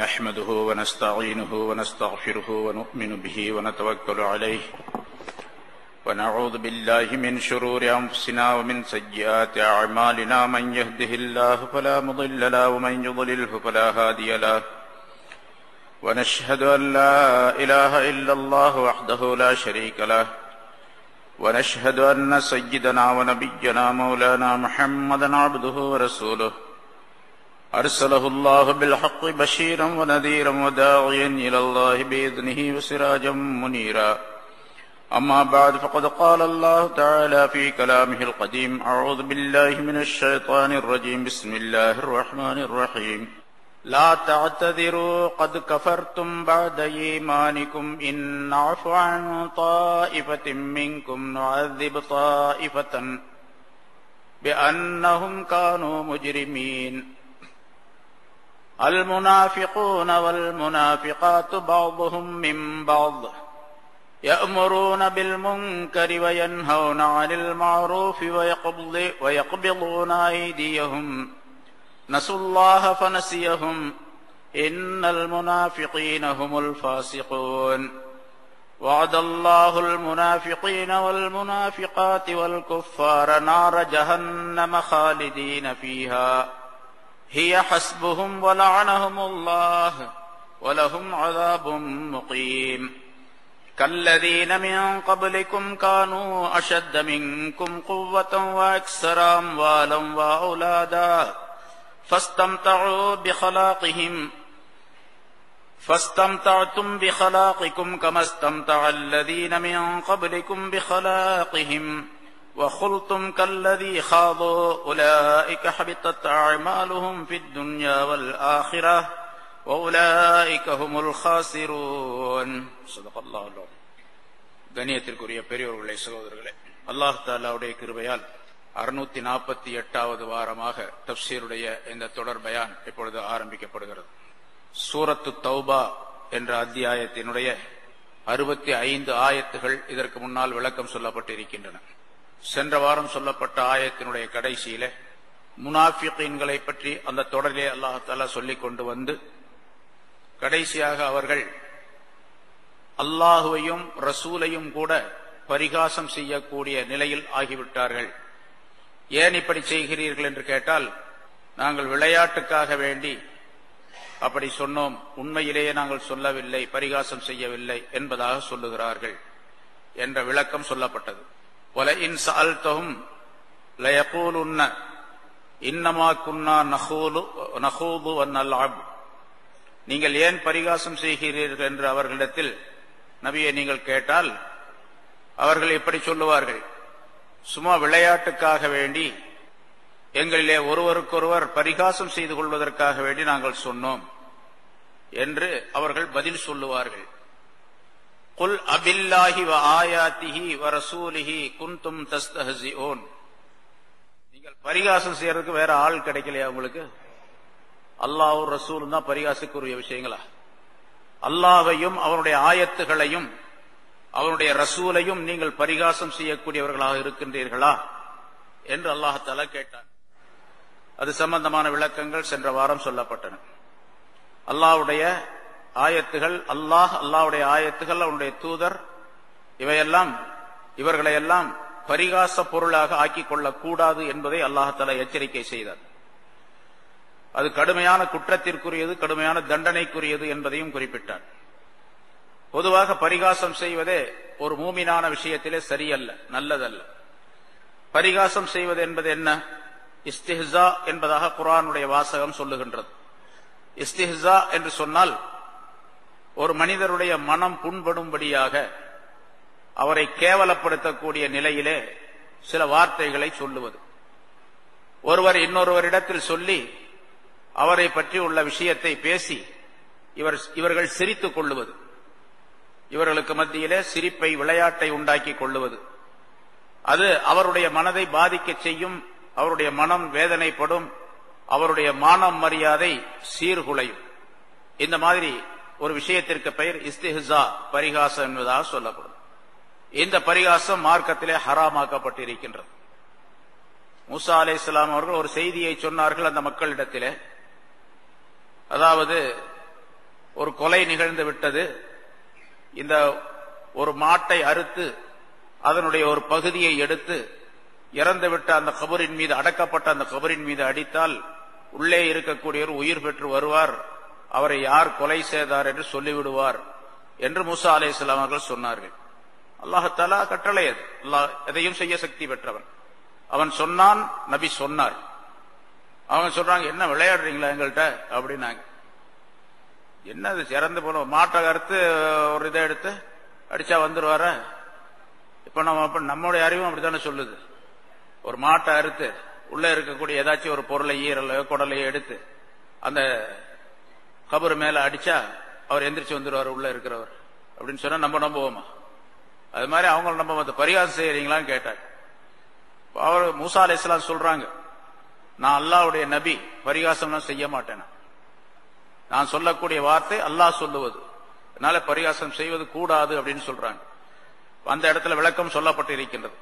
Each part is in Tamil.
نحمده ونستعينه ونستغفره ونؤمن به ونتوكل عليه. ونعوذ بالله من شرور أنفسنا ومن سيئات أعمالنا. من يهده الله فلا مضل له ومن يضلله فلا هادي له. ونشهد أن لا إله إلا الله وحده لا شريك له. ونشهد أن سيدنا ونبينا مولانا محمدا عبده ورسوله. أرسله الله بالحق بشيرا ونذيرا وداعيا إلى الله بإذنه وسراجا منيرا. أما بعد فقد قال الله تعالى في كلامه القديم أعوذ بالله من الشيطان الرجيم. بسم الله الرحمن الرحيم. لا تعتذروا قد كفرتم بعد إيمانكم. إن نعف عن طائفة منكم نعذب طائفة بأنهم كانوا مجرمين. المنافقون والمنافقات بعضهم من بعض يأمرون بالمنكر وينهون عن المعروف ويقبض ويقبضون أيديهم. نسوا الله فنسيهم. إن المنافقين هم الفاسقون. وعد الله المنافقين والمنافقات والكفار نار جهنم خالدين فيها. هي حسبهم ولعنهم الله ولهم عذاب مقيم. كالذين من قبلكم كانوا أشد منكم قوة وأكثر أموالا وأولادا فاستمتعوا بخلاقهم فاستمتعتم بخلاقكم كما استمتع الذين من قبلكم بخلاقهم. وخلتم كالذي خاضوا أولئك حبطت أعمالهم في الدنيا والآخرة وأولئك هم الخاسرون صدق الله العظيم கண்ணியத்திற்குரிய பெரியோர்களே சகோதரர்களே அல்லாஹ் தாலாவுடைய கிருபையால் அறுநூத்தி நாற்பத்தி எட்டாவது வாரமாக தப்சீருடைய இந்த தொடர் பயான் இப்பொழுது ஆரம்பிக்கப்படுகிறது சூரத்து தௌபா என்ற அத்தியாயத்தினுடைய அறுபத்தி ஐந்து ஆயத்துகள் இதற்கு முன்னால் விளக்கம் சொல்லப்பட்டிருக்கின்றன சென்ற வாரம் சொல்லப்பட்ட ஆயத்தினுடைய கடைசியில முனாஃபிகீன்களை பற்றி அந்த தொடரிலே அல்லாஹால சொல்லிக் கொண்டு வந்து கடைசியாக அவர்கள் அல்லாஹுவையும் ரசூலையும் கூட பரிகாசம் செய்யக்கூடிய நிலையில் ஆகிவிட்டார்கள். ஏன் இப்படி செய்கிறீர்கள் என்று கேட்டால் நாங்கள் விளையாட்டுக்காக வேண்டி அப்படி சொன்னோம். உண்மையிலேயே நாங்கள் சொல்லவில்லை பரிகாசம் செய்யவில்லை என்பதாக சொல்லுகிறார்கள் என்ற விளக்கம் சொல்லப்பட்டது. وَلَئِنْ سَأَلْتَهُمْ لَيَقُولُنَّ إِنَّمَا كُنَّا نَخُوضُ وَنَلْعَبُ நீங்கள் ஏன் பரிகாசம் செய்கிறீர்கள் என்று அவர்களிடத்தில் நபியை நீங்கள் கேட்டால் அவர்கள் எப்படி சொல்லுவார்கள் சும்மா விளையாட்டுக்காக வேண்டி எங்களிலே ஒருவருக்கொருவர் பரிகாசம் செய்து கொள்வதற்காக வேண்டி நாங்கள் சொன்னோம் என்று அவர்கள் பதில் சொல்லுவார்கள் குல் அபில்லாஹி வ ஆயாத்திஹி வ ரசூலிஹி குந்தும் தஸ்தஹசிஓன் நீங்கள் பரிகாசம் செய்யறதுக்கு வேற ஆள் கிடைக்கலையா உங்களுக்கு? அல்லாஹ் ரசூலும் தான் பரிகாசக்குரிய விஷயங்களா? அல்லாவையும் அவனுடைய ஆயத்துகளையும் அவனுடைய ரசூலையும் நீங்கள் பரிகாசம் செய்யக்கூடியவர்களாக இருக்கின்றீர்களா? என்று அல்லாஹால கேட்டான். அது சம்பந்தமான விளக்கங்கள் சென்ற வாரம் சொல்லப்பட்டன. அல்லாவுடைய ஆயத்துகள் அல்லாஹ் அல்லாவுடைய ஆயத்துகள் அவனுடைய தூதர் இவையெல்லாம் இவர்களையெல்லாம் பரிகாச பொருளாக ஆக்கிக் கொள்ளக்கூடாது என்பதை அல்லாஹால எச்சரிக்கை செய்தார். அது கடுமையான குற்றத்திற்குரியது கடுமையான தண்டனைக்குரியது என்பதையும் குறிப்பிட்டார். பொதுவாக பரிகாசம் செய்வதே ஒரு மூமினான விஷயத்திலே சரியல்ல நல்லதல்ல. பரிகாசம் செய்வது என்பது என்ன? இஸ்திஹா என்பதாக குரானுடைய வாசகம் சொல்லுகின்றது. இஸ்திஹா என்று சொன்னால் ஒரு மனிதருடைய மனம் புண்படும்படியாக அவரை கேவலப்படுத்தக்கூடிய நிலையிலே சில வார்த்தைகளை சொல்லுவது. ஒருவர் இன்னொருவரிடத்தில் சொல்லி அவரை பற்றி உள்ள விஷயத்தை பேசி இவர் இவர்கள் சிரித்துக் கொள்ளுவது. இவர்களுக்கு மத்தியிலே சிரிப்பை விளையாட்டை உண்டாக்கி கொள்ளுவது. அது அவருடைய மனதை பாதிக்க செய்யும் அவருடைய மனம் வேதனைப்படும் அவருடைய மானம் மரியாதை சீர்குலையும். இந்த மாதிரி ஒரு விஷயத்திற்கு பெயர் இஸ்திஹா பரிகாசம் என்பதாக சொல்லப்படும். இந்த பரிகாசம் மார்க்கத்திலே ஹராமாக்கப்பட்டிருக்கின்றது. மூசா அலே இஸ்லாம் அவர்கள் ஒரு செய்தியை சொன்னார்கள் அந்த மக்களிடத்திலே. அதாவது ஒரு கொலை நிகழ்ந்து விட்டது. இந்த ஒரு மாட்டை அறுத்து அதனுடைய ஒரு பகுதியை எடுத்து இறந்துவிட்ட அந்த கபரின் மீது அடக்கப்பட்ட அந்த கபரின் மீது அடித்தால் உள்ளே இருக்கக்கூடியவர் உயிர் பெற்று வருவார். அவரை யார் கொலை செய்தார் என்று சொல்லிவிடுவார் என்று மூசா அலை அவர்கள் சொன்னார்கள். அல்லாஹத்தாலா கட்டளை அது. அல்லாஹ் எதையும் செய்ய சக்தி பெற்றவன். அவன் சொன்னான் நபி சொன்னார். அவங்க சொல்றாங்க என்ன விளையாடுறீங்களா எங்கள்கிட்ட அப்படின்னாங்க. என்னது சிறந்து போன மாட்டை அறுத்து ஒரு இதை எடுத்து அடிச்சா வந்துருவார? இப்ப நம்ம அப்ப நம்முடைய அறிவும் அப்படித்தானே சொல்லுது. ஒரு மாட்டை அறுத்து உள்ள இருக்கக்கூடிய ஏதாச்சும் ஒரு பொருளை ஈரலையோ குடலையோ எடுத்து அந்த கபரு மேல அடிச்சா அவர் எந்திரிச்சு வந்துருவார் உள்ள இருக்கிறவர். அப்படின்னு சொன்னா நம்ம நம்புவோமா? அது மாதிரி அவங்கள நம்ம வந்து பரிகாசம் செய்யறீங்களான்னு கேட்டாங்க அவர் மூசா அலை இஸ்லாம் சொல்றாங்க நான் அல்லாவுடைய நபி பரிகாசம்லாம் செய்ய மாட்டேன்? நான் சொல்லக்கூடிய வார்த்தை அல்லாஹ் சொல்லுவது. அதனால பரிகாசம் செய்வது கூடாது அப்படின்னு சொல்றாங்க. அந்த இடத்துல விளக்கம் சொல்லப்பட்டு இருக்கின்றது.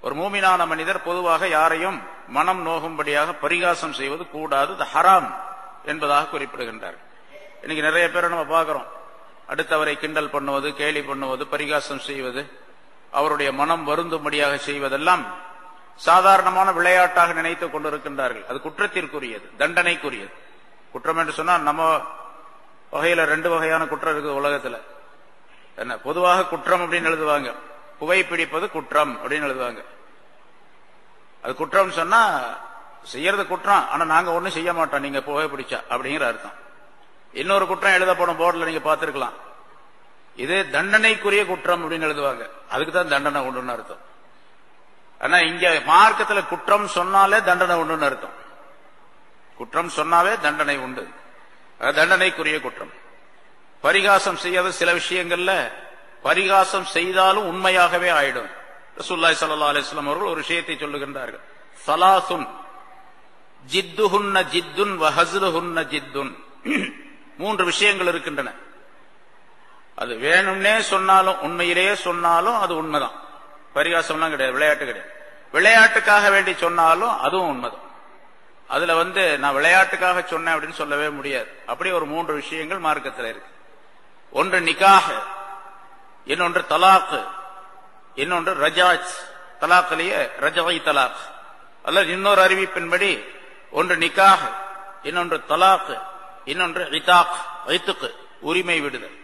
ஒரு மூமினான மனிதர் பொதுவாக யாரையும் மனம் நோகும்படியாக பரிகாசம் செய்வது கூடாது. ஹராம் என்பதாக குறிப்பிடுகின்றார். இன்னைக்கு நிறைய பேரை நம்ம பார்க்கிறோம். அடுத்தவரை கிண்டல் பண்ணுவது கேலி பண்ணுவது பரிகாசம் செய்வது அவருடைய மனம் வருந்தும்படியாக செய்வதெல்லாம் சாதாரணமான விளையாட்டாக நினைத்துக் கொண்டிருக்கின்றார்கள். அது குற்றத்திற்குரியது தண்டனைக்குரியது. குற்றம் என்று சொன்னால் நம்ம வகையில ரெண்டு வகையான குற்றம் இருக்குது உலகத்துல. என்ன பொதுவாக குற்றம் அப்படின்னு எழுதுவாங்க. புகைப்பிடிப்பது குற்றம் அப்படின்னு எழுதுவாங்க. அது குற்றம் சொன்னா செய்யறது குற்றம். ஆனா நாங்க ஒண்ணும் செய்ய மாட்டோம். நீங்க புகைப்பிடிச்சா அப்படிங்கிற அர்த்தம். இன்னொரு குற்றம் எழுதப்படும் போர்டில் நீங்க பார்த்திருக்கலாம். இது தண்டனைக்குரிய குற்றம் அப்படின்னு எழுதுவாங்க. அதுக்கு தான் தண்டனை உண்டுன்னு அர்த்தம். ஆனா இங்க மார்க்கத்துல குற்றம் சொன்னாலே தண்டனை உண்டுன்னு அர்த்தம். குற்றம் சொன்னாவே தண்டனை உண்டு. தண்டனைக்குரிய குற்றம். பரிகாசம் செய்யாத சில விஷயங்கள்ல பரிகாசம் செய்தாலும் உண்மையாகவே ஆயிடும். ரசூல்லாய் சல்லா அலிஸ்லாம் அவர்கள் ஒரு விஷயத்தை சொல்லுகின்றார்கள். சலாசுன். ஜித்துஹுன்ன ஜித்துன் வஹசுலுஹுன்ன ஜித்துன். மூன்று விஷயங்கள் இருக்கின்றன. அது வேணும்னே சொன்னாலும் உண்மையிலேயே சொன்னாலும் அது உண்மைதான். பரிகாசம்லாம் கிடையாது விளையாட்டு கிடையாது. விளையாட்டுக்காக வேண்டி சொன்னாலும் அதுவும் உண்மைதான். அதுல வந்து நான் விளையாட்டுக்காக சொன்னேன் அப்படின்னு சொல்லவே முடியாது. அப்படி ஒரு மூன்று விஷயங்கள் மார்க்கத்தில் இருக்கு. ஒன்று நிக்காக இன்னொன்று தலாக்கு இன்னொன்று ரஜாஜ். தலாக்கிலேயே ரஜவை தலாக். அல்லது இன்னொரு அறிவிப்பின்படி ஒன்று நிக்காக இன்னொன்று தலாக்கு இன்னொன்று இதாக் வைத்துக்கு உரிமை விடுதல்.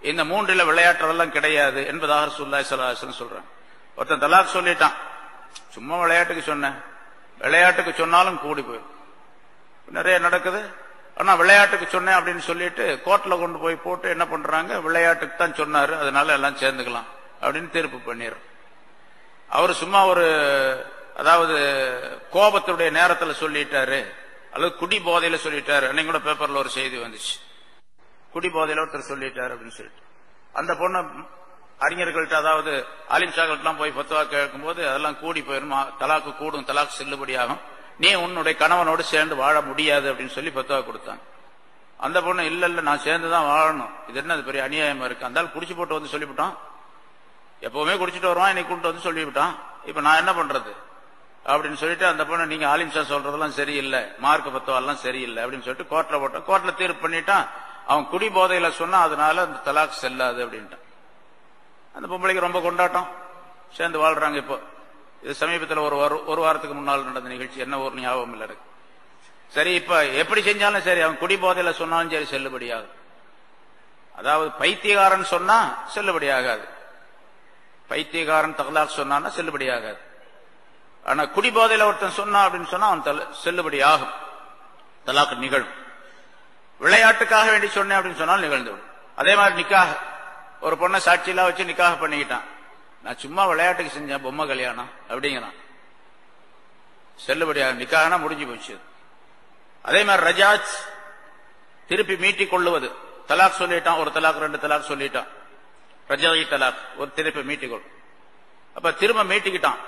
இந்த மூன்றுல விளையாட்டுறதெல்லாம் கிடையாது என்பதாக சுல்லாய் சலாசன் சொல்றாங்க. ஒருத்தன் தலாக் சொல்லிட்டான். சும்மா விளையாட்டுக்கு சொன்னேன் விளையாட்டுக்கு சொன்னாலும் கூடி போயிடும் நிறைய நடக்குது. ஆனா விளையாட்டுக்கு சொன்னேன் அப்படின்னு சொல்லிட்டு கோர்ட்ல கொண்டு போய் போட்டு என்ன பண்றாங்க? விளையாட்டுக்கு தான் சொன்னாரு. அதனால எல்லாம் சேர்ந்துக்கலாம் அப்படின்னு தீர்ப்பு பண்ணிடுறோம் அவர் சும்மா ஒரு அதாவது கோபத்துடைய நேரத்தில் சொல்லிட்டாரு. அல்லது குடி போதையில சொல்லிட்டாரு. அன்னைக்கு கூட பேப்பர்ல ஒரு செய்தி வந்துச்சு. குடி போதையில ஒருத்தர் சொல்லிட்டாரு அப்படின்னு சொல்லிட்டு. அந்த பொண்ணு அறிஞர்கள்ட்ட அதாவது அலிம்ஷாக்கள்லாம் போய் பத்துவா கேட்கும் போது அதெல்லாம் கூடி போயிடும் தலாக்கு கூடும். தலாக்கு செல்லுபடியாகும். நீ உன்னுடைய கணவனோடு சேர்ந்து வாழ முடியாது அப்படின்னு சொல்லி பத்துவா கொடுத்தாங்க. அந்த பொண்ணு இல்ல இல்ல நான் சேர்ந்துதான் வாழணும். இது என்ன பெரிய அநியாயமா இருக்கு? அந்தாலும் குடிச்சு போட்டு வந்து சொல்லிவிட்டான். எப்பவுமே குடிச்சிட்டு வருவான். இன்னைக்கு கூட்டு வந்து சொல்லிவிட்டான். இப்ப நான் என்ன பண்றது? அப்படின்னு சொல்லிட்டு அந்த பொண்ணு நீங்க ஆலிம்ஷா சொல்றதெல்லாம் சரியில்லை. மார்க் பத்துவாலாம் சரியில்லை. அப்படின்னு சொல்லிட்டு கோர்ட்ல போட்டான் கோர்ட்ல தீர்ப்பு பண்ணிட்டான். அவன் குடி போதையில சொன்னா அதனால அந்த தலாக் செல்லாது அப்படின்ட்டான். அந்த பொம்பளைக்கு ரொம்ப கொண்டாட்டம். சேர்ந்து வாழ்றாங்க இப்போ. இது சமீபத்தில் ஒரு ஒரு வாரத்துக்கு முன்னால் நடந்த நிகழ்ச்சி. என்ன ஒரு ஞாபகம் இல்லை இருக்கு சரி இப்ப எப்படி செஞ்சாலும் சரி அவன் குடி போதையில சொன்னாலும் சரி செல்லுபடியாகும் அதாவது பைத்தியகாரன் சொன்னா செல்லுபடியாகாது பைத்தியகாரன் தகலாக் சொன்னான்னா செல்லுபடியாகாது ஆனா குடிபோதையில ஒருத்தன் சொன்னா அப்படின்னு சொன்னா அவன் செல்லுபடி ஆகும். தலாக்கு நிகழும். விளையாட்டுக்காக வேண்டி சொன்னேன் அப்படின்னு சொன்னால் நிகழ்ந்துவிடும் அதே மாதிரி நிக்காக ஒரு பொண்ணை சாட்சியெல்லாம் வச்சு நிக்காக பண்ணிக்கிட்டான். நான் சும்மா விளையாட்டுக்கு செஞ்சேன் பொம்மை கல்யாணம் அப்படிங்கிறான். செல்லுபடியாக நிக்காகனா முடிஞ்சு போச்சு. அதே மாதிரி ரஜாஜ் திருப்பி மீட்டிக் கொள்ளுவது. தலாக் சொல்லிட்டான் ஒரு தலாக் ரெண்டு தலாக் சொல்லிட்டான். ரஜாயி தலாக் ஒரு திருப்பி மீட்டிக்கொள் அப்ப திரும்ப மீட்டிக்கிட்டான்.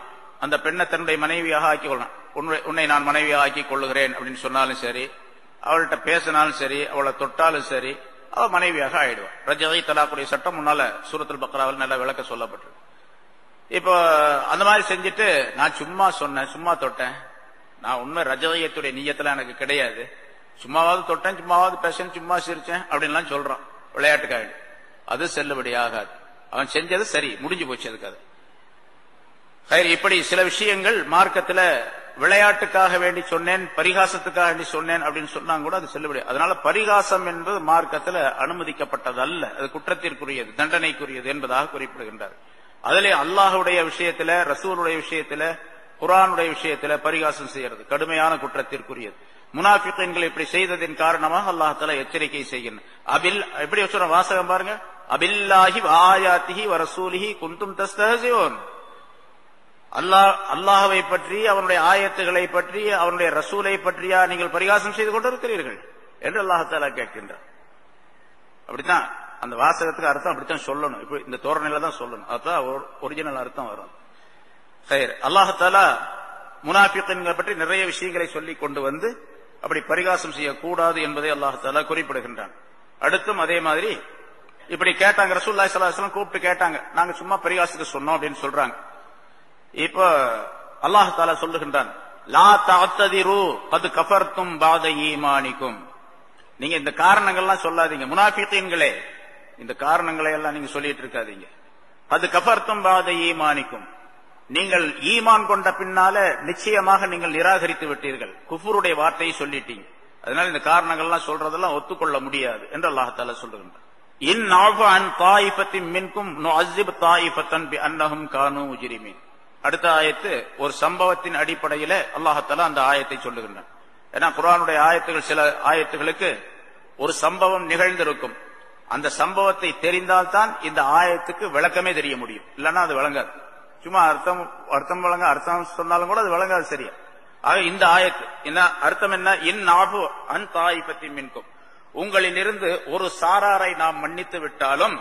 அந்த பெண்ணை தன்னுடைய மனைவியாக ஆக்கிக் கொள்ளலாம் உன்னை நான் மனைவியாக ஆக்கிக் கொள்ளுகிறேன் அப்படின்னு சொன்னாலும் சரி அவள்கிட்ட பேசினாலும் சரி அவளை தொட்டாலும் சரி அவ மனைவியாக ஆயிடுவான் ரஜதை தலாக்குடைய சட்டம் முன்னால சூரத்தில் பக்ராவில் நல்ல விளக்க சொல்லப்பட்டு இப்போ அந்த மாதிரி செஞ்சுட்டு நான் சும்மா சொன்னேன் சும்மா தொட்டேன். நான் உண்மை ரஜதயத்துடைய நீயத்தில் எனக்கு கிடையாது. சும்மாவது தொட்டேன் சும்மாவது பேசன் சும்மா சிரிச்சேன் அப்படின்லாம் சொல்றான். விளையாட்டுக்காக. அது செல்லுபடி ஆகாது அவன் செஞ்சது சரி முடிஞ்சு போச்சு அதுக்கு அது. இப்படி சில விஷயங்கள் மார்க்கத்துல விளையாட்டுக்காக வேண்டி சொன்னேன் பரிகாசத்துக்காக வேண்டி சொன்னேன் அப்படின்னு சொன்னா கூட அது செல்லுபடி. அதனால பரிகாசம் என்பது மார்க்கத்துல அனுமதிக்கப்பட்டது அல்ல அது குற்றத்திற்குரியது தண்டனைக்குரியது என்பதாக குறிப்பிடுகின்றார். அதிலே அல்லாஹுடைய விஷயத்துல ரசூலுடைய விஷயத்துல குரானுடைய விஷயத்துல பரிகாசம் செய்யறது கடுமையான குற்றத்திற்குரியது. முனாஃபிகன்கள் இப்படி செய்ததின் காரணமாக அல்லாஹால எச்சரிக்கை செய்கின்றன. அபில் எப்படி சொல்ற வாசகம் பாருங்க. அபில்லாஹி ஆயாத்திஹி வரசூலிஹி குந்தும் தஸ்தஹசியோன் அல்லாஹ் அல்லாஹவை பற்றி அவனுடைய ஆயத்துகளை பற்றி அவனுடைய ரசூலை பற்றியா நீங்கள் பரிகாசம் செய்து கொண்டிருக்கிறீர்கள் என்று அல்லாஹாலா கேட்கின்றார். அப்படித்தான் அந்த வாசகத்துக்கு அர்த்தம் அப்படித்தான் சொல்லணும். இப்படி இந்த தோரணையில தான் சொல்லணும். அதுதான் ஒரிஜினல் அர்த்தம் வரும். சரி அல்லாஹாலா முனாஃபிகன்களை பற்றி நிறைய விஷயங்களை சொல்லி கொண்டு வந்து அப்படி பரிகாசம் செய்யக்கூடாது என்பதை அல்லாஹாலா குறிப்பிடுகின்றான். அடுத்தும் அதே மாதிரி இப்படி கேட்டாங்க ரசூல்லாய் சலாஹம் கூப்பிட்டு கேட்டாங்க. நாங்க சும்மா பரிகாசத்துக்கு சொன்னோம் அப்படின்னு சொல்றாங்க. இப்ப அல்லாஹ் சொல்லுகின்றான் லா தாத்ததிரு அது கபர்த்தும் பாத ஈமானிக்கும். நீங்க இந்த காரணங்கள்லாம் சொல்லாதீங்க. முனாஃபித்தீன்களே இந்த காரணங்களை எல்லாம் நீங்க சொல்லிட்டு இருக்காதீங்க. அது கபர்த்தும் பாத ஈமானிக்கும். நீங்கள் ஈமான் கொண்ட பின்னால நிச்சயமாக நீங்கள் நிராகரித்து விட்டீர்கள். குஃபுருடைய வார்த்தையை சொல்லிட்டீங்க. அதனால இந்த காரணங்கள்லாம் சொல்றதெல்லாம் ஒத்துக்கொள்ள முடியாது என்று அல்லாஹால சொல்லுகின்றான். இன் அன் தாயிபத்தின் மின்கும் அசிப் தாயிபத்தன் அன்னகும் கானு உஜிரிமீன் அடுத்த ஆயத்து ஒரு சம்பவத்தின் அடிப்படையில அல்லாஹால அந்த ஆயத்தை சொல்லுகின்றான். ஏன்னா குரானுடைய ஆயத்துகள் சில ஆயத்துகளுக்கு ஒரு சம்பவம் நிகழ்ந்திருக்கும். அந்த சம்பவத்தை தெரிந்தால்தான் இந்த ஆயத்துக்கு விளக்கமே தெரிய முடியும். இல்லைன்னா அது விளங்காது. சும்மா அர்த்தம் அர்த்தம் வழங்க அர்த்தம் சொன்னாலும் கூட அது விளங்காது சரியா? ஆக இந்த ஆயத்து என்ன அர்த்தம் என்ன? இன் ஆபு அன் தாய் பத்தி மின்கும். உங்களிலிருந்து ஒரு சாராரை நாம் மன்னித்து விட்டாலும்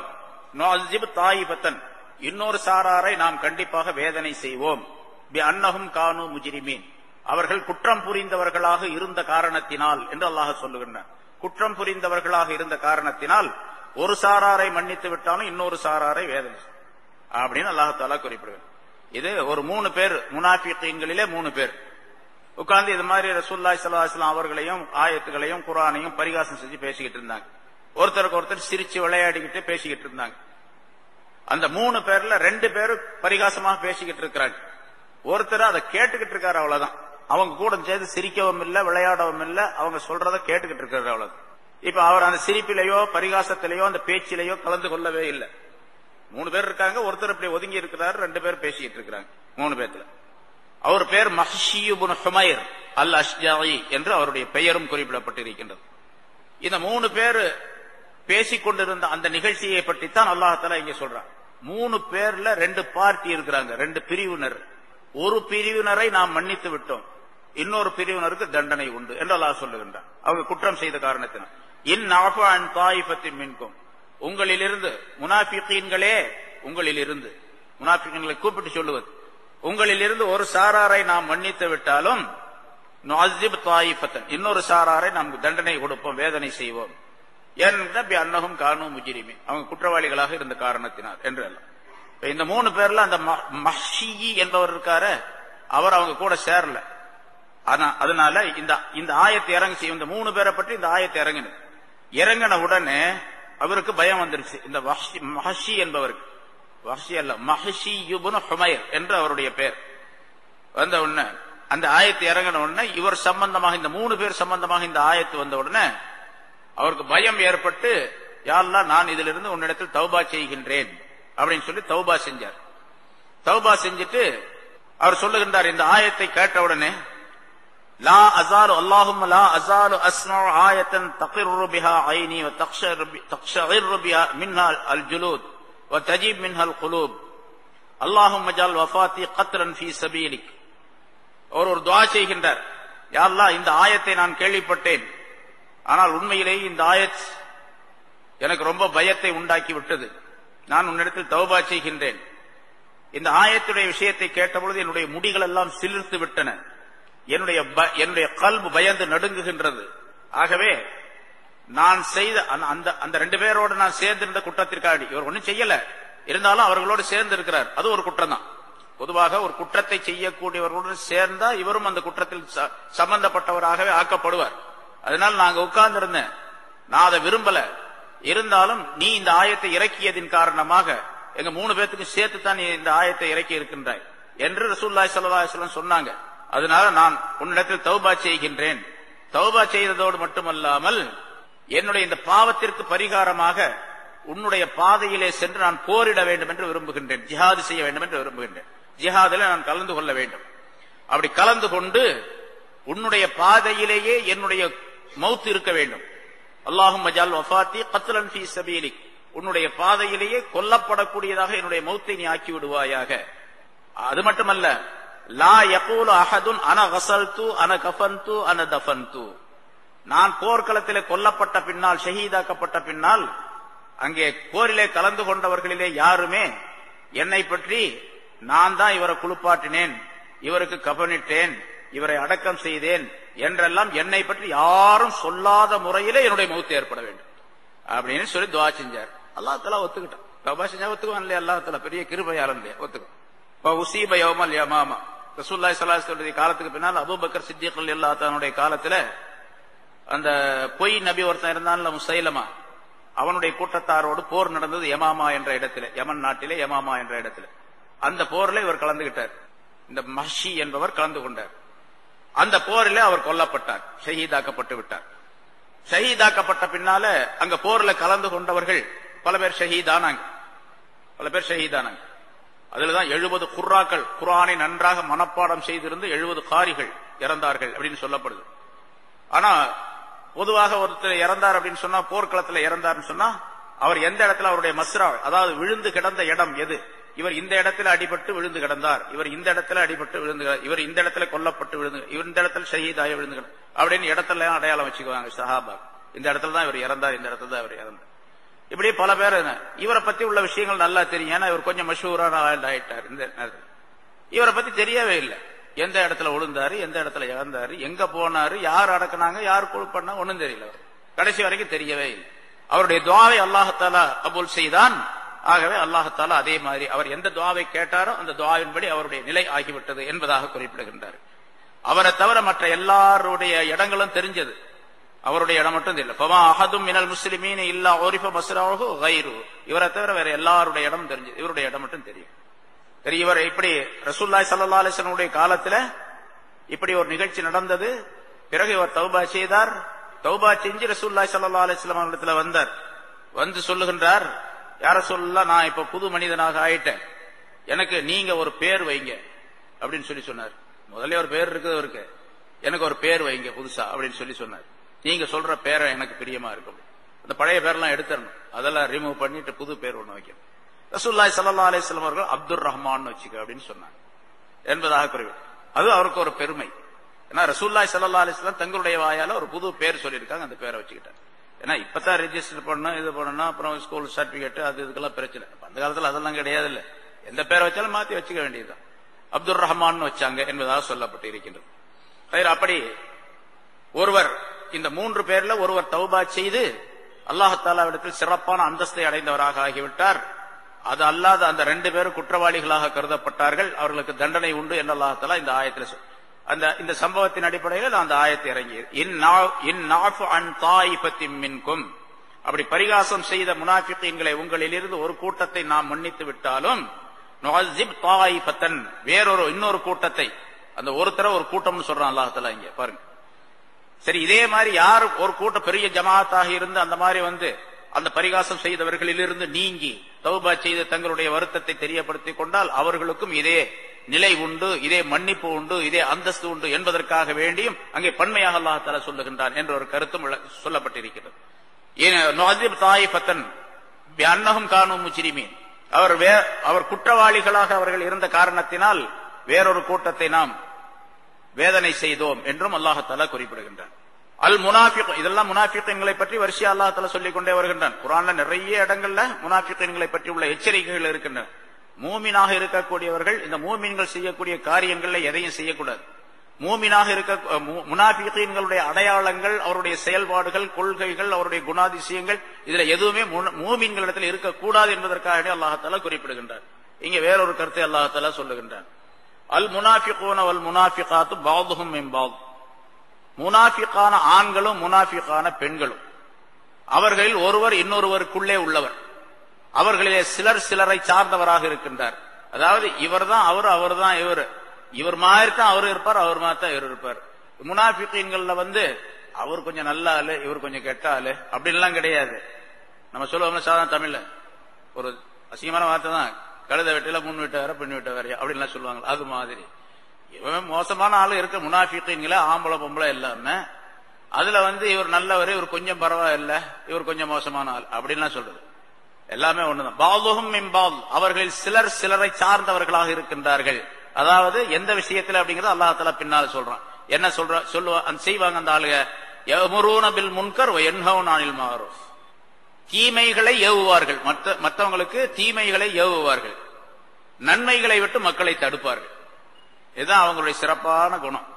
தாய் பத்தன் இன்னொரு சாராரை நாம் கண்டிப்பாக வேதனை செய்வோம். அன்னகும் கானு முஜிரிமீன். அவர்கள் குற்றம் புரிந்தவர்களாக இருந்த காரணத்தினால் என்று அல்லாஹ் சொல்லுகின்றார் குற்றம் புரிந்தவர்களாக இருந்த காரணத்தினால் ஒரு சாராரை மன்னித்து விட்டாலும் இன்னொரு சாராரை வேதனை அப்படின்னு அல்லாஹாலா குறிப்பிடுவேன் இது ஒரு மூணு பேர் முனாஃபிகளிலே மூணு பேர். உட்கார்ந்து இது மாதிரி ரசூல்லாய் சல்லாஹலாம் அவர்களையும் ஆயத்துகளையும் குரானையும் பரிகாசம் செஞ்சு பேசிக்கிட்டு இருந்தாங்க. ஒருத்தருக்கு ஒருத்தர் சிரிச்சு விளையாடிக்கிட்டு பேசிக்கிட்டு இருந்தாங்க. அந்த மூணு பேர்ல ரெண்டு பேரும் பரிகாசமாக பேசிக்கிட்டு இருக்கிறாங்க. ஒருத்தர் அதை கேட்டுக்கிட்டு இருக்காரு அவ்வளவுதான். அவங்க கூட சேர்ந்து சிரிக்கவும் இல்ல விளையாடவும் இல்ல. அவங்க சொல்றத கேட்டுக்கிட்டு இருக்காரு அவ்வளவுதான். இப்ப அவர் அந்த சிரிப்பிலேயோ பரிகாசத்திலேயோ அந்த பேச்சிலேயோ கலந்து கொள்ளவே இல்லை. மூணு பேர் இருக்காங்க ஒருத்தர் இப்படி ஒதுங்கி இருக்கிறாரு ரெண்டு பேர் பேசிக்கிட்டு இருக்கிறாங்க மூணு பேர்த்துல அவர் பேர் மஹஷியுபுன் ஹுமைர் அல் அஷ்ஜாயி என்று அவருடைய பெயரும் குறிப்பிடப்பட்டிருக்கின்றது. இந்த மூணு பேர் பேசிக் கொண்டிருந்த அந்த நிகழ்ச்சியை பற்றித்தான் அல்லாஹால இங்க சொல்றான். மூணு பேர்ல ரெண்டு பார்ட்டி இருக்கிறாங்க ரெண்டு பிரிவினர். ஒரு பிரிவினரை நாம் மன்னித்து விட்டோம். இன்னொரு பிரிவினருக்கு தண்டனை உண்டு என்று அல்லாஹ் சொல்லுகின்றான். அவங்க குற்றம் செய்த காரணத்தினால் இன் அன் தாயிபத்தி மின்கும். உங்களிலிருந்து முனாபிகீன்களே உங்களிலிருந்து. முனாபிகீன்களை கூப்பிட்டு சொல்லுவது. உங்களிலிருந்து ஒரு சாராரை நாம் மன்னித்து விட்டாலும் இன்னொரு சாராரை நாம் தண்டனை கொடுப்போம் வேதனை செய்வோம். அன்னகம் காணும் முஜிரிமி அவங்க குற்றவாளிகளாக இருந்த காரணத்தினார் என்று அல்ல இந்த மூணு பேர்ல அந்த மஹி என்பவர் இருக்காரு அவர் அவங்க கூட சேரல. ஆனா அதனால இந்த இந்த ஆயத்தை இறங்கி இந்த மூணு பேரை பற்றி இந்த ஆயத்தை இறங்கினது. இறங்கின உடனே அவருக்கு பயம் வந்துருச்சு. இந்த மஹஷி என்பவருக்கு. வஹஷி அல்ல மஹஷி யுபுன் ஹுமைர் என்று அவருடைய பேர். வந்த உடனே அந்த ஆயத்தை இறங்கின உடனே இவர் சம்பந்தமாக இந்த மூணு பேர் சம்பந்தமாக இந்த ஆயத்து வந்த உடனே அவருக்கு பயம் ஏற்பட்டு யாரெல்லாம் நான் இதிலிருந்து உன்னிடத்தில் தௌபா செய்கின்றேன். அப்படின்னு சொல்லி தௌபா செஞ்சார். தௌபா செஞ்சுட்டு அவர் சொல்லுகின்றார் இந்த ஆயத்தை கேட்டவுடனே லா அசாலு அல்லாஹும் லா அசாலு அஸ்மா ஆயத்தன் தகிர்ரு பிஹா ஐனி வ தக்ஷரு பிஹா மின்ஹால் அல் ஜுலூத் வ தஜீப் மின்ஹால் குலூப். அல்லாஹும் மஜால் வஃபாத்தி கத்ரன் ஃபி சபீலிக். அவர் ஒரு துவா செய்கின்றார். யாரெல்லாம் இந்த ஆயத்தை நான் கேள்விப்பட்டேன். ஆனால் உண்மையிலேயே இந்த ஆயத் எனக்கு ரொம்ப பயத்தை உண்டாக்கி விட்டது. நான் உன்னிடத்தில் தௌபா செய்கின்றேன். இந்த ஆயத்துடைய விஷயத்தை கேட்டபொழுது என்னுடைய முடிகள் எல்லாம் சிலிர்த்து விட்டன. என்னுடைய என்னுடைய கல்பு பயந்து நடுங்குகின்றது. ஆகவே நான் செய்த அந்த அந்த ரெண்டு பேரோடு நான் சேர்ந்திருந்த குற்றத்திற்காக இவர் ஒன்றும் செய்யல. இருந்தாலும் அவர்களோடு சேர்ந்து இருக்கிறார் அது ஒரு குற்றம் தான் பொதுவாக ஒரு குற்றத்தை செய்யக்கூடியவர்களுடன் சேர்ந்தா இவரும் அந்த குற்றத்தில் சம்பந்தப்பட்டவராகவே ஆக்கப்படுவார். அதனால நாங்க உட்கார்ந்து இருந்தேன் நான் அதை விரும்பல. இருந்தாலும் நீ இந்த ஆயத்தை இறக்கியதின் காரணமாக எங்க மூணு பேத்துக்கும் சேர்த்து தான் நீ இந்த ஆயத்தை இறக்கி இருக்கின்றாய் என்று ரசூல்லாய் சல்லா சொன்னாங்க. அதனால நான் உன்னிடத்தில் தௌபா செய்கின்றேன். தௌபா செய்ததோடு மட்டுமல்லாமல் என்னுடைய இந்த பாவத்திற்கு பரிகாரமாக உன்னுடைய பாதையிலே சென்று நான் போரிட வேண்டும் என்று விரும்புகின்றேன். ஜிஹாது செய்ய வேண்டும் என்று விரும்புகின்றேன். ஜிஹாதில் நான் கலந்து கொள்ள வேண்டும். அப்படி கலந்து கொண்டு உன்னுடைய பாதையிலேயே என்னுடைய மௌத் இருக்க வேண்டும். அல்லாஹும் மஜால் வஃபாத்தி கத்லன் ஃபீ சபீலிக். உன்னுடைய பாதையிலேயே கொல்லப்படக்கூடியதாக என்னுடைய மௌத்தை நீ ஆக்கி விடுவாயாக. அது மட்டுமல்ல லா யகூலு அஹதுன் அன கசல்து அன கஃபன்து அன தஃபன்து. நான் போர்க்களத்திலே கொல்லப்பட்ட பின்னால் ஷஹீதாக்கப்பட்ட பின்னால் அங்கே போரிலே கலந்து கொண்டவர்களிலே யாருமே என்னை பற்றி நான் தான் இவரை குளிப்பாட்டினேன் இவருக்கு கபனிட்டேன் இவரை அடக்கம் செய்தேன் என்றெல்லாம் என்னை பற்றி யாரும் சொல்லாத முறையிலே என்னுடைய மௌத்து ஏற்பட வேண்டும். அப்படின்னு சொல்லி துவா செஞ்சார். அல்லாத்தலா ஒத்துக்கிட்டான். தபா செஞ்சா ஒத்துக்குவான் இல்லையா? அல்லாஹ் பெரிய கிருபையாளன் இல்லையா? ஒத்துக்கும் இப்ப உசீப இல்லையா மாமா ரசூல்லாய் சலாஹுடைய காலத்துக்கு பின்னால் அபூபக்கர் சித்திகள் இல்லா தன்னுடைய காலத்துல அந்த பொய் நபி ஒருத்தன் இருந்தான்ல முசைலமா? அவனுடைய கூட்டத்தாரோடு போர் நடந்தது யமாமா என்ற இடத்துல யமன் நாட்டிலே யமாமா என்ற இடத்துல. அந்த போர்ல இவர் கலந்துகிட்டார். இந்த மஷி என்பவர் கலந்து கொண்டார். அந்த போரில் அவர் கொல்லப்பட்டார். ஷஹீதாக்கப்பட்டு விட்டார். ஷஹீதாக்கப்பட்ட பின்னால அங்க போர்ல கலந்து கொண்டவர்கள் பல பேர் ஷஹீதானாங்க. பல பேர் ஷஹீதானாங்க. அதுலதான் எழுபது குர்ராக்கள் குரானை நன்றாக மனப்பாடம் செய்திருந்து எழுபது காரிகள் இறந்தார்கள் அப்படின்னு சொல்லப்படுது. ஆனா பொதுவாக ஒருத்தர் இறந்தார் அப்படின்னு சொன்னா போர்க்களத்துல இறந்தார்னு சொன்னா அவர் எந்த இடத்துல? அவருடைய மஸ்ரா அதாவது விழுந்து கிடந்த இடம் எது? இவர் இந்த இடத்துல அடிபட்டு விழுந்து கிடந்தார். இவர் இந்த இடத்துல அடிபட்டு விழுந்து இவர் இந்த இடத்துல கொல்லப்பட்டு விழுந்து இவர் இந்த இடத்துல ஷஹீதாய விழுந்து அப்படின்னு இடத்துல எல்லாம் அடையாளம் வச்சுக்குவாங்க சஹாபா இந்த இடத்துல தான் இவர் இறந்தார் இந்த இடத்துல தான் இவர் இறந்தார். இப்படி பல பேர் இவரை பத்தி உள்ள விஷயங்கள் நல்லா தெரியும். ஏன்னா இவர் கொஞ்சம் மஷூரான ஆயிட்டார் இந்த நேரத்தில். இவரை பத்தி தெரியவே இல்லை. எந்த இடத்துல விழுந்தாரு எந்த இடத்துல இறந்தாரு எங்க போனாரு யார் அடக்குனாங்க யார் குழு பண்ணா ஒன்னும் தெரியல. கடைசி வரைக்கும் தெரியவே இல்லை. அவருடைய துவாவை அல்லாஹத்தாலா கபூல் செய்தான். ஆகவே அல்லாஹத்தால அதே மாதிரி அவர் எந்த துவாவை கேட்டாரோ அந்த துவாவின்படி அவருடைய நிலை ஆகிவிட்டது என்பதாக குறிப்பிடுகின்றார். அவரை தவிர மற்ற எல்லாருடைய இடங்களும் தெரிஞ்சது. அவருடைய இடம் மட்டும் தெரியல. பவா அகதும் மினல் முஸ்லிமீன் இல்லா ஓரிஃப மஸ்ராஹு கைரு. இவரை தவிர வேற எல்லாருடைய இடம் தெரிஞ்சது. இவருடைய இடம் மட்டும் தெரியும். சரி இவர் இப்படி ரசூல்லாய் சல்லா அலிஸ்லனுடைய காலத்துல இப்படி ஒரு நிகழ்ச்சி நடந்தது. பிறகு இவர் தௌபா செய்தார். தௌபா செஞ்சு ரசூல்லாய் சல்லா அலிஸ்லாம் இடத்துல வந்தார். வந்து சொல்லுகின்றார் யார சொல்ல நான் இப்ப புது மனிதனாக ஆயிட்டேன். எனக்கு நீங்க ஒரு பேர் வைங்க அப்படின்னு சொல்லி சொன்னார். முதல்ல ஒரு பேர் இருக்குது அவருக்கு. எனக்கு ஒரு பேர் வைங்க புதுசா அப்படின்னு சொல்லி சொன்னார். நீங்க சொல்ற பேரை எனக்கு பிரியமா இருக்கும். அந்த பழைய பேர்லாம் எடுத்துடணும். அதெல்லாம் ரிமூவ் பண்ணிட்டு புது பேர் ஒண்ணு வைக்கணும். ரசூல்லாய் சல்லா அலிஸ்லாம் அவர்கள் அப்துல் ரஹ்மான் வச்சுக்க அப்படின்னு சொன்னாங்க. என்பதாக குறைவு. அது அவருக்கு ஒரு பெருமை. ஏன்னா ரசூல்லாய் சல்லா அலிஸ்லாம் தங்களுடைய வாயால ஒரு புது பேர் சொல்லியிருக்காங்க அந்த பேரை வச்சுக்கிட்டாங்க ஏன்னா இப்பதான் ரெஜிஸ்டர் பண்ணணும் இது பண்ணணும் அப்புறம் ஸ்கூல் சர்டிபிகேட் அது இதுக்கெல்லாம் பிரச்சனை. அந்த காலத்துல அதெல்லாம் கிடையாது இல்ல எந்த பேரை வச்சாலும் மாத்தி வச்சுக்க வேண்டியதுதான். அப்துல் ரஹ்மான் வச்சாங்க என்பதாக சொல்லப்பட்டு இருக்கின்றது அப்படி ஒருவர் இந்த மூன்று பேர்ல ஒருவர் தௌபா செய்து அல்லாஹாலாவிடத்தில் சிறப்பான அந்தஸ்தை அடைந்தவராக ஆகிவிட்டார். அது அல்லாத அந்த ரெண்டு பேரும் குற்றவாளிகளாக கருதப்பட்டார்கள். அவர்களுக்கு தண்டனை உண்டு என்று அல்லாஹாலா இந்த ஆயத்தில் அந்த இந்த சம்பவத்தின் அடிப்படையில் அந்த ஆயத்தை இறங்கியது. இன் இன் அன் மின்கும். அப்படி பரிகாசம் செய்த முனாஃபிகீன்களை உங்களிலிருந்து ஒரு கூட்டத்தை நாம் மன்னித்து விட்டாலும் வேறொரு இன்னொரு கூட்டத்தை அந்த ஒருத்தர ஒரு கூட்டம்னு சொல்றான் அல்லாஹத்துல இங்க பாருங்க. சரி இதே மாதிரி யாரு ஒரு கூட்டம் பெரிய ஜமாத்தாக இருந்து அந்த மாதிரி வந்து அந்த பரிகாசம் செய்தவர்களிலிருந்து நீங்கி தௌபா செய்து தங்களுடைய வருத்தத்தை தெரியப்படுத்திக் கொண்டால் அவர்களுக்கும் இதே நிலை உண்டு இதே மன்னிப்பு உண்டு இதே அந்தஸ்து உண்டு என்பதற்காக வேண்டியும் அங்கே பன்மையாக அல்லாஹ் சொல்லுகின்றான் என்ற ஒரு கருத்தும் சொல்லப்பட்டிருக்கிறது. நுஅஸ்ஸிப் காணும் முச்சிரிமீன் அவர் வே- அவர் குற்றவாளிகளாக அவர்கள் இருந்த காரணத்தினால் வேறொரு கூட்டத்தை நாம் வேதனை செய்தோம் என்றும் அல்லாஹத்தாலா குறிப்பிடுகின்றார் அல் முனாஃபிக் இதெல்லாம் முனாஃபிகளை பற்றி வரிசையா அல்லாஹால சொல்லிக் கொண்டே வருகின்றான். குரான்ல நிறைய இடங்கள்ல முனாஃபிகளை பற்றி உள்ள எச்சரிக்கைகள் இருக்கின்றன. மூமினாக இருக்கக்கூடியவர்கள் இந்த மூமின்கள் செய்யக்கூடிய காரியங்கள்ல எதையும் செய்யக்கூடாது. மூமினாக இருக்க முனாஃபிகளுடைய அடையாளங்கள் அவருடைய செயல்பாடுகள் கொள்கைகள் அவருடைய குணாதிசயங்கள் இதுல எதுவுமே முன- மூமின்களிடத்தில் இருக்கக்கூடாது என்பதற்காக அல்லாஹால குறிப்பிடுகின்றார். இங்க வேறொரு கருத்தை அல்லாஹால சொல்லுகின்றார் அல் முனாஃபிகூன அல் முனாஃபிகாத்து பாதுஹும் மின் முனாஃபிக்கான ஆண்களும் முனாஃபிக்கான பெண்களும். அவர்களில் ஒருவர் இன்னொருவருக்குள்ளே உள்ளவர். அவர்களிலே சிலர் சிலரை சார்ந்தவராக இருக்கின்றார். அதாவது இவர் தான் அவர் அவர் தான் இவர். இவர் மாதிரி தான் அவர் இருப்பார் அவர் மாதிரி தான் இவர் இருப்பார். முனாஃபிக்கீன்கள்ல வந்து அவர் கொஞ்சம் நல்ல ஆளு இவர் கொஞ்சம் கெட்ட ஆளு அப்படின்லாம் கிடையாது. நம்ம சொல்லுவோம்ல சாதாரண தமிழ்ல. ஒரு அசிங்கமான வார்த்தை தான் கழுத வெட்டில முன் வீட்டு வேற பெண் வீட்டு வேறையா அப்படின்லாம் சொல்லுவாங்க. அது மாதிரி. மோசமான ஆளு இருக்க முனாஃபிக்கீங்களா ஆம்பளை பொம்பளை எல்லாமே. அதுல வந்து இவர் நல்லவர் இவர் கொஞ்சம் பரவாயில்ல இவர் கொஞ்சம் மோசமான ஆள் அப்படின்லாம் சொல்றது. எல்லாமே ஒண்ணுதான். பாதுகும் மிம்பால் அவர்களில் சிலர் சிலரை சார்ந்தவர்களாக இருக்கின்றார்கள். அதாவது எந்த விஷயத்துல அப்படிங்கறது அல்லாஹால பின்னால சொல்றான். என்ன சொல்ற சொல்லுவா அந்த செய்வாங்க அந்த ஆளுக எமுரூனபில் முன்கர் என்ஹவுன் அனில் தீமைகளை ஏவுவார்கள். மற்ற மற்றவங்களுக்கு தீமைகளை ஏவுவார்கள். நன்மைகளை விட்டு மக்களை தடுப்பார்கள். இதுதான் அவங்களுடைய சிறப்பான குணம்.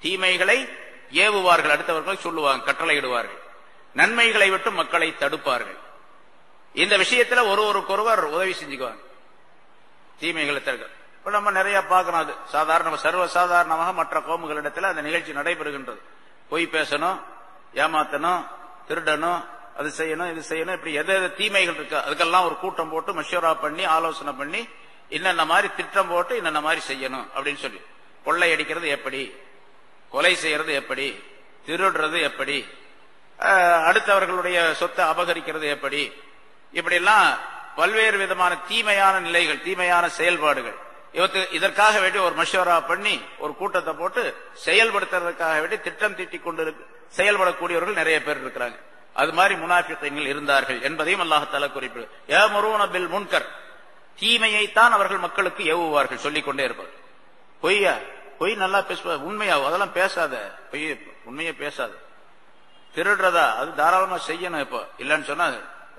தீமைகளை ஏவுவார்கள் அடுத்தவர்களை சொல்லுவாங்க கட்டளையிடுவார்கள். நன்மைகளை விட்டு மக்களை தடுப்பார்கள். இந்த விஷயத்துல ஒரு ஒருவருக்கொருவர் உதவி செஞ்சுக்குவாங்க. தீமைகளை தடுக்க. இப்ப நம்ம நிறைய பார்க்கணும் அது. சாதாரண சர்வ சாதாரணமாக மற்ற கோமுகளிடத்துல அந்த நிகழ்ச்சி நடைபெறுகின்றது. பொய் பேசணும் ஏமாத்தணும் திருடணும் அது செய்யணும் இது செய்யணும் இப்படி எது எது தீமைகள் இருக்கு அதுக்கெல்லாம் ஒரு கூட்டம் போட்டு மஷூரா பண்ணி ஆலோசனை பண்ணி இன்னென்ன மாதிரி திட்டம் போட்டு இன்னென்ன மாதிரி செய்யணும் அப்படின்னு சொல்லி. கொள்ளை அடிக்கிறது எப்படி? கொலை செய்யறது எப்படி? திருடுறது எப்படி? அடுத்தவர்களுடைய சொத்தை அபகரிக்கிறது எப்படி? இப்படிலாம் பல்வேறு விதமான தீமையான நிலைகள் தீமையான செயல்பாடுகள். இவத்து இதற்காக வேண்டி ஒரு மஷோரா பண்ணி ஒரு கூட்டத்தை போட்டு செயல்படுத்துறதுக்காக வேண்டி திட்டம் தீட்டிக் கொண்டு செயல்படக்கூடியவர்கள் நிறைய பேர் இருக்கிறாங்க. அது மாதிரி முனாஃபித்தங்கள் இருந்தார்கள் என்பதையும் அல்லாஹால குறிப்பிடு. ஏமரூன பில் முன்கர். தீமையைத்தான் அவர்கள் மக்களுக்கு ஏவுவார்கள் சொல்லிக்கொண்டே இருப்பார்கள் பொய்யா? பொய் நல்லா பேசுவார் உண்மையா? அதெல்லாம் பேசாத. பொய் உண்மையை பேசாத. திருடுறதா? அது தாராளமா செய்யணும் இப்போ. இல்லைன்னு சொன்னா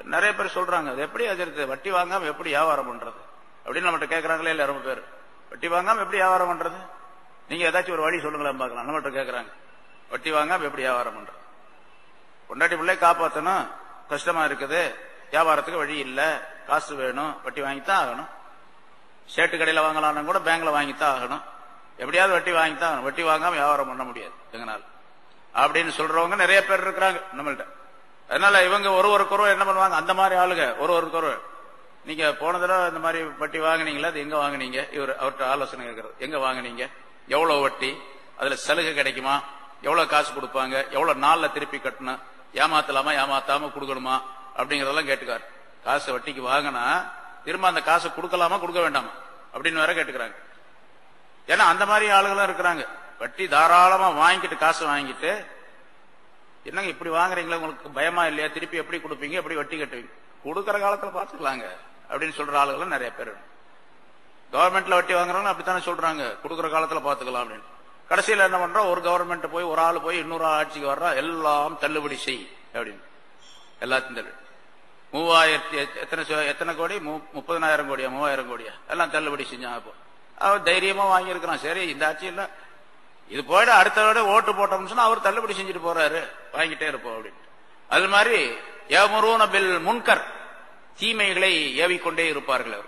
நிறைய பேர் சொல்றாங்க அது எப்படி அது வட்டி வாங்காம எப்படி வியாபாரம் பண்றது? அப்படின்னு நம்மகிட்ட கேட்கறாங்களே இல்ல ரொம்ப பேர். வட்டி வாங்காம எப்படி வியாபாரம் பண்றது? நீங்க ஏதாச்சும் ஒரு வழி சொல்லுங்களேன் பார்க்கலாம். நம்மகிட்ட கேட்கறாங்க வட்டி வாங்காம எப்படி வியாபாரம் பண்றது? பொண்டாட்டி பிள்ளை காப்பாத்தணும். கஷ்டமா இருக்குது. வியாபாரத்துக்கு வழி இல்லை. காசு வேணும். வட்டி வாங்கித்தான் ஆகணும். ஷேட்டு கடையில வாங்கலாம்னா கூட பேங்க்ல வாங்கித்தான் ஆகணும். எப்படியாவது வட்டி வாங்கித்தான் ஆகணும். வட்டி வாங்காம வியாபாரம் பண்ண முடியாது. எங்கனால அப்படின்னு சொல்றவங்க நிறைய பேர் இருக்கிறாங்க நம்மள்ட்ட. அதனால இவங்க ஒரு ஒருவர் என்ன பண்ணுவாங்க? அந்த மாதிரி ஆளுங்க. ஒரு ஒருவர் நீங்க போன தடவை இந்த மாதிரி வட்டி வாங்குனீங்களா? அது எங்க வாங்குனீங்க? இவர் அவர்கிட்ட ஆலோசனை இருக்கிறது எங்க வாங்குனீங்க? எவ்வளவு வட்டி? அதுல சலுகை கிடைக்குமா? எவ்வளவு காசு கொடுப்பாங்க? எவ்வளவு நாள்ல திருப்பி கட்டணும்? ஏமாத்தலாமா? ஏமாத்தாம கொடுக்கணுமா? அப்படிங்கறதெல்லாம் கேட்டுக்காரு. காசு வட்டிக்கு வாங்கினா திரும்ப அந்த காசை கொடுக்கலாமா கொடுக்க வேண்டாமா? அப்படின்னு வேற கேட்டுக்கிறாங்க. ஏன்னா அந்த மாதிரி ஆளுகளும் இருக்கிறாங்க. வட்டி தாராளமா வாங்கிட்டு காசு வாங்கிட்டு என்னங்க இப்படி வாங்குறீங்களா உங்களுக்கு பயமா இல்லையா? திருப்பி எப்படி கொடுப்பீங்க? எப்படி வட்டி கட்டுவீங்க? கொடுக்கற காலத்துல பாத்துக்கலாங்க அப்படின்னு சொல்ற ஆளுகளும் நிறைய பேர் கவர்மெண்ட்ல வட்டி வாங்குறவங்க அப்படித்தானே சொல்றாங்க. கொடுக்கற காலத்துல பாத்துக்கலாம் அப்படின்னு. கடைசியில என்ன பண்றோம் ஒரு கவர்மெண்ட் போய் ஒரு ஆள் போய் இன்னொரு ஆட்சிக்கு வர்றா. எல்லாம் தள்ளுபடி செய் அப்படின்னு. எல்லாத்தையும் தள்ளுபடி. மூவாயிரத்தி எத்- எத்தனை எத்தனை கோடி? மு- முப்பதனாயிரம் கோடியா மூவாயிரம் கோடியா? எல்லாம் தள்ளுபடி செஞ்சான் அப்போ. அவன் தைரியமா வாங்கியிருக்கிறான். சரி இந்த ஆட்சி இது போயிட்டு அடுத்தவோட ஓட்டு போட்டோம்னு சொன்னா அவர் தள்ளுபடி செஞ்சுட்டு போறாரு. வாங்கிட்டே இருப்போம் அப்படின்னு. அது மாதிரி ஏமுரூன பில் முன்கர். தீமைகளை ஏவிக்கொண்டே இருப்பார்கள் அவர்.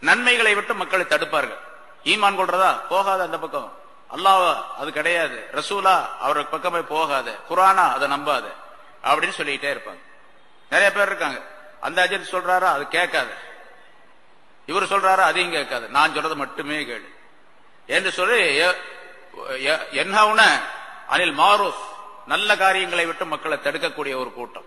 நன்மைகளை விட்டு மக்களை தடுப்பார்கள். ஈமான் கொள்றதா? போகாத அந்த பக்கம். அல்லாவா அது கிடையாது. ரசூலா அவர் பக்கமே போகாத. குரானா அதை நம்பாத. அப்படின்னு சொல்லிக்கிட்டே இருப்பாங்க. நிறைய பேர் இருக்காங்க. அந்த அஜித் சொல்றாரா? அது கேட்காது. இவர் சொல்றாரா? அதையும் கேட்காது. நான் சொல்றது மட்டுமே கேளு. என்று சொல்லி என்ன அனில் மாரூஃப் நல்ல காரியங்களை விட்டு மக்களை தடுக்கக்கூடிய ஒரு கூட்டம்.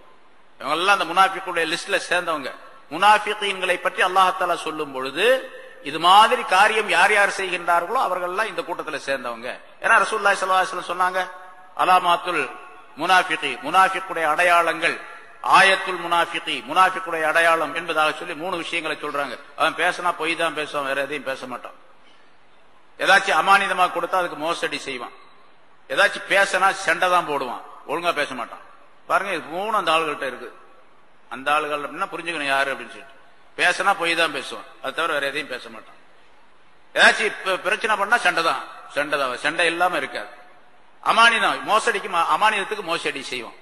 இவங்கெல்லாம் அந்த முனாஃபிக்குடைய லிஸ்ட்ல சேர்ந்தவங்க. முனாஃபிகீன்களை பற்றி அல்லாஹால சொல்லும் பொழுது இது மாதிரி காரியம் யார் யார் செய்கின்றார்களோ அவர்கள்லாம் இந்த கூட்டத்தில் சேர்ந்தவங்க. ஏன்னா ரசூல்லாய் ஸல்லல்லாஹு சொன்னாங்க அலாமாத்துல் முனாஃபிகி முனாஃபிக்குடைய அடையாளங்கள். ஆயத்துல் முனாஃபிகி முனாஃபிக்குடைய அடையாளம் என்பதாக சொல்லி மூணு விஷயங்களை சொல்றாங்க. அவன் பேசினா பொய் தான் பேசுவான் வேற எதையும் பேச மாட்டான். ஏதாச்சும் அமானிதமா கொடுத்தா அதுக்கு மோசடி செய்வான். ஏதாச்சும் பேசினா சண்டை தான் போடுவான். ஒழுங்கா பேச மாட்டான். பாருங்க இது மூணு அந்த ஆளுகள்கிட்ட இருக்கு. அந்த ஆளுகள் அப்படின்னா புரிஞ்சுக்கணும் யாரு அப்படின்னு சொல்லிட்டு. பேசினா பொய் தான் பேசுவான். அது தவிர வேற எதையும் பேச மாட்டான். ஏதாச்சும் பிரச்சனை பண்ணா சண்டை தான். சண்டை தான். சண்டை இல்லாம இருக்காது. அமானிதம் மோசடிக்கு அமானிதத்துக்கு மோசடி செய்வோம்